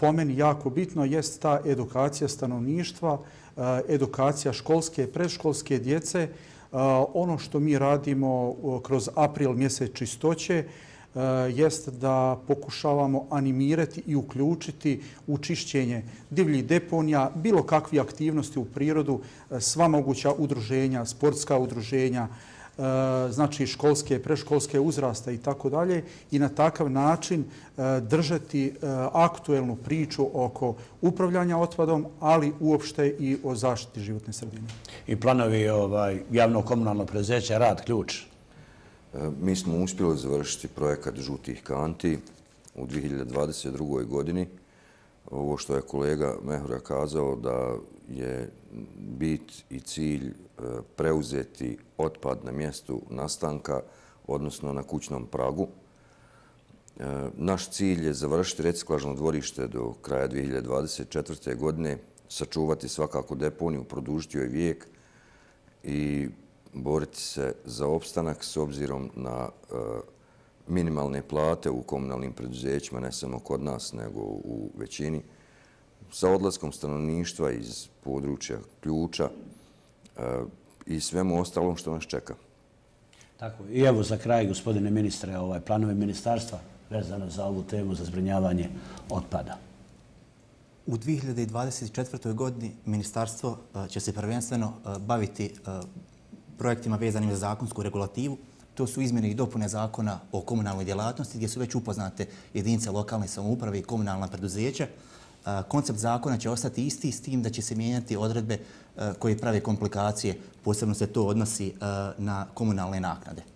po meni jako bitno jest ta edukacija stanovništva, edukacija školske, predškolske djece. Ono što mi radimo kroz april mjesec čistoće Eh, jest da pokušavamo animirati i uključiti učišćenje divljih deponija, bilo kakve aktivnosti u prirodu, eh, sva moguća udruženja, sportska udruženja, eh, znači školske, preškolske uzrasta i tako dalje i na takav način držati aktuelnu priču oko upravljanja otpadom, ali uopšte i o zaštiti životne sredine. I planovi ovaj, javno-komunalno prezeća, rad, ključ? E, mi smo uspjeli završiti projekat žutih kanti u 2022. godini. Ovo što je kolega Mehura kazao da je bit i cilj e, preuzeti otpad na mjestu nastanka, odnosno na kućnom pragu. E, naš cilj je završiti reciklažno dvorište do kraja 2024. godine, sačuvati svakako deponiju, produžiti joj vijek i boriti se za opstanak s obzirom na e, minimalne plate u komunalnim preduzećima, ne samo kod nas, nego u većini sa odlaskom stanovništva iz područja ključa e, i svemu ostalom što nas čeka. Tako, i evo za kraj, gospodine ministre, ovaj, planove ministarstva vezano za ovu temu za zbrinjavanje otpada. U 2024. godini ministarstvo e, će se prvenstveno baviti projektima vezanim za zakonsku regulativu. To su izmjene i dopune zakona o komunalnoj djelatnosti gdje su već upoznate jedinice lokalne samouprave i komunalna preduzeća koncept zakona će ostati isti s tim da će se mijenjati odredbe koje prave komplikacije. Posebno se to odnosi na komunalne naknade.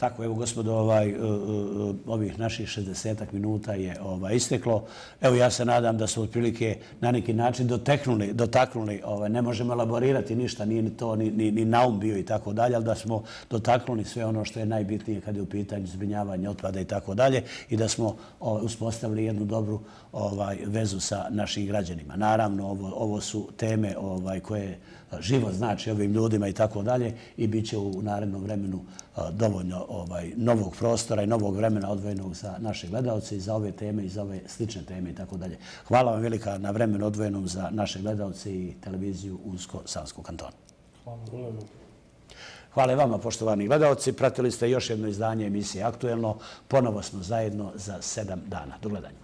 Tako, evo, gospodo, ovaj, e, e, e, ovih naših 60 minuta je ovaj, isteklo. Evo, ja se nadam da su otprilike na neki način doteknuli, dotaknuli, ovaj, ne možemo elaborirati ništa, nije ni to, ni, ni, ni naum bio i tako dalje, ali da smo dotaknuli sve ono što je najbitnije kad je u pitanju zbrinjavanja otpada i tako dalje i da smo ovaj, uspostavili jednu dobru ovaj, vezu sa našim građanima. Naravno, ovo, ovo su teme ovaj, koje život znači ovim ljudima i tako dalje i bit će u narednom vremenu dovoljno ovaj, novog prostora i novog vremena odvojenog za naše gledalce i za ove teme i za ove slične teme i tako dalje. Hvala vam velika na vremenu odvojenom za naše gledalce i televiziju Unsko-Savskog kantona. Hvala vama, poštovani gledalci. Pratili ste još jedno izdanje emisije Aktuelno. Ponovo smo zajedno za sedam dana. Do gledanja.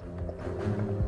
Thank you.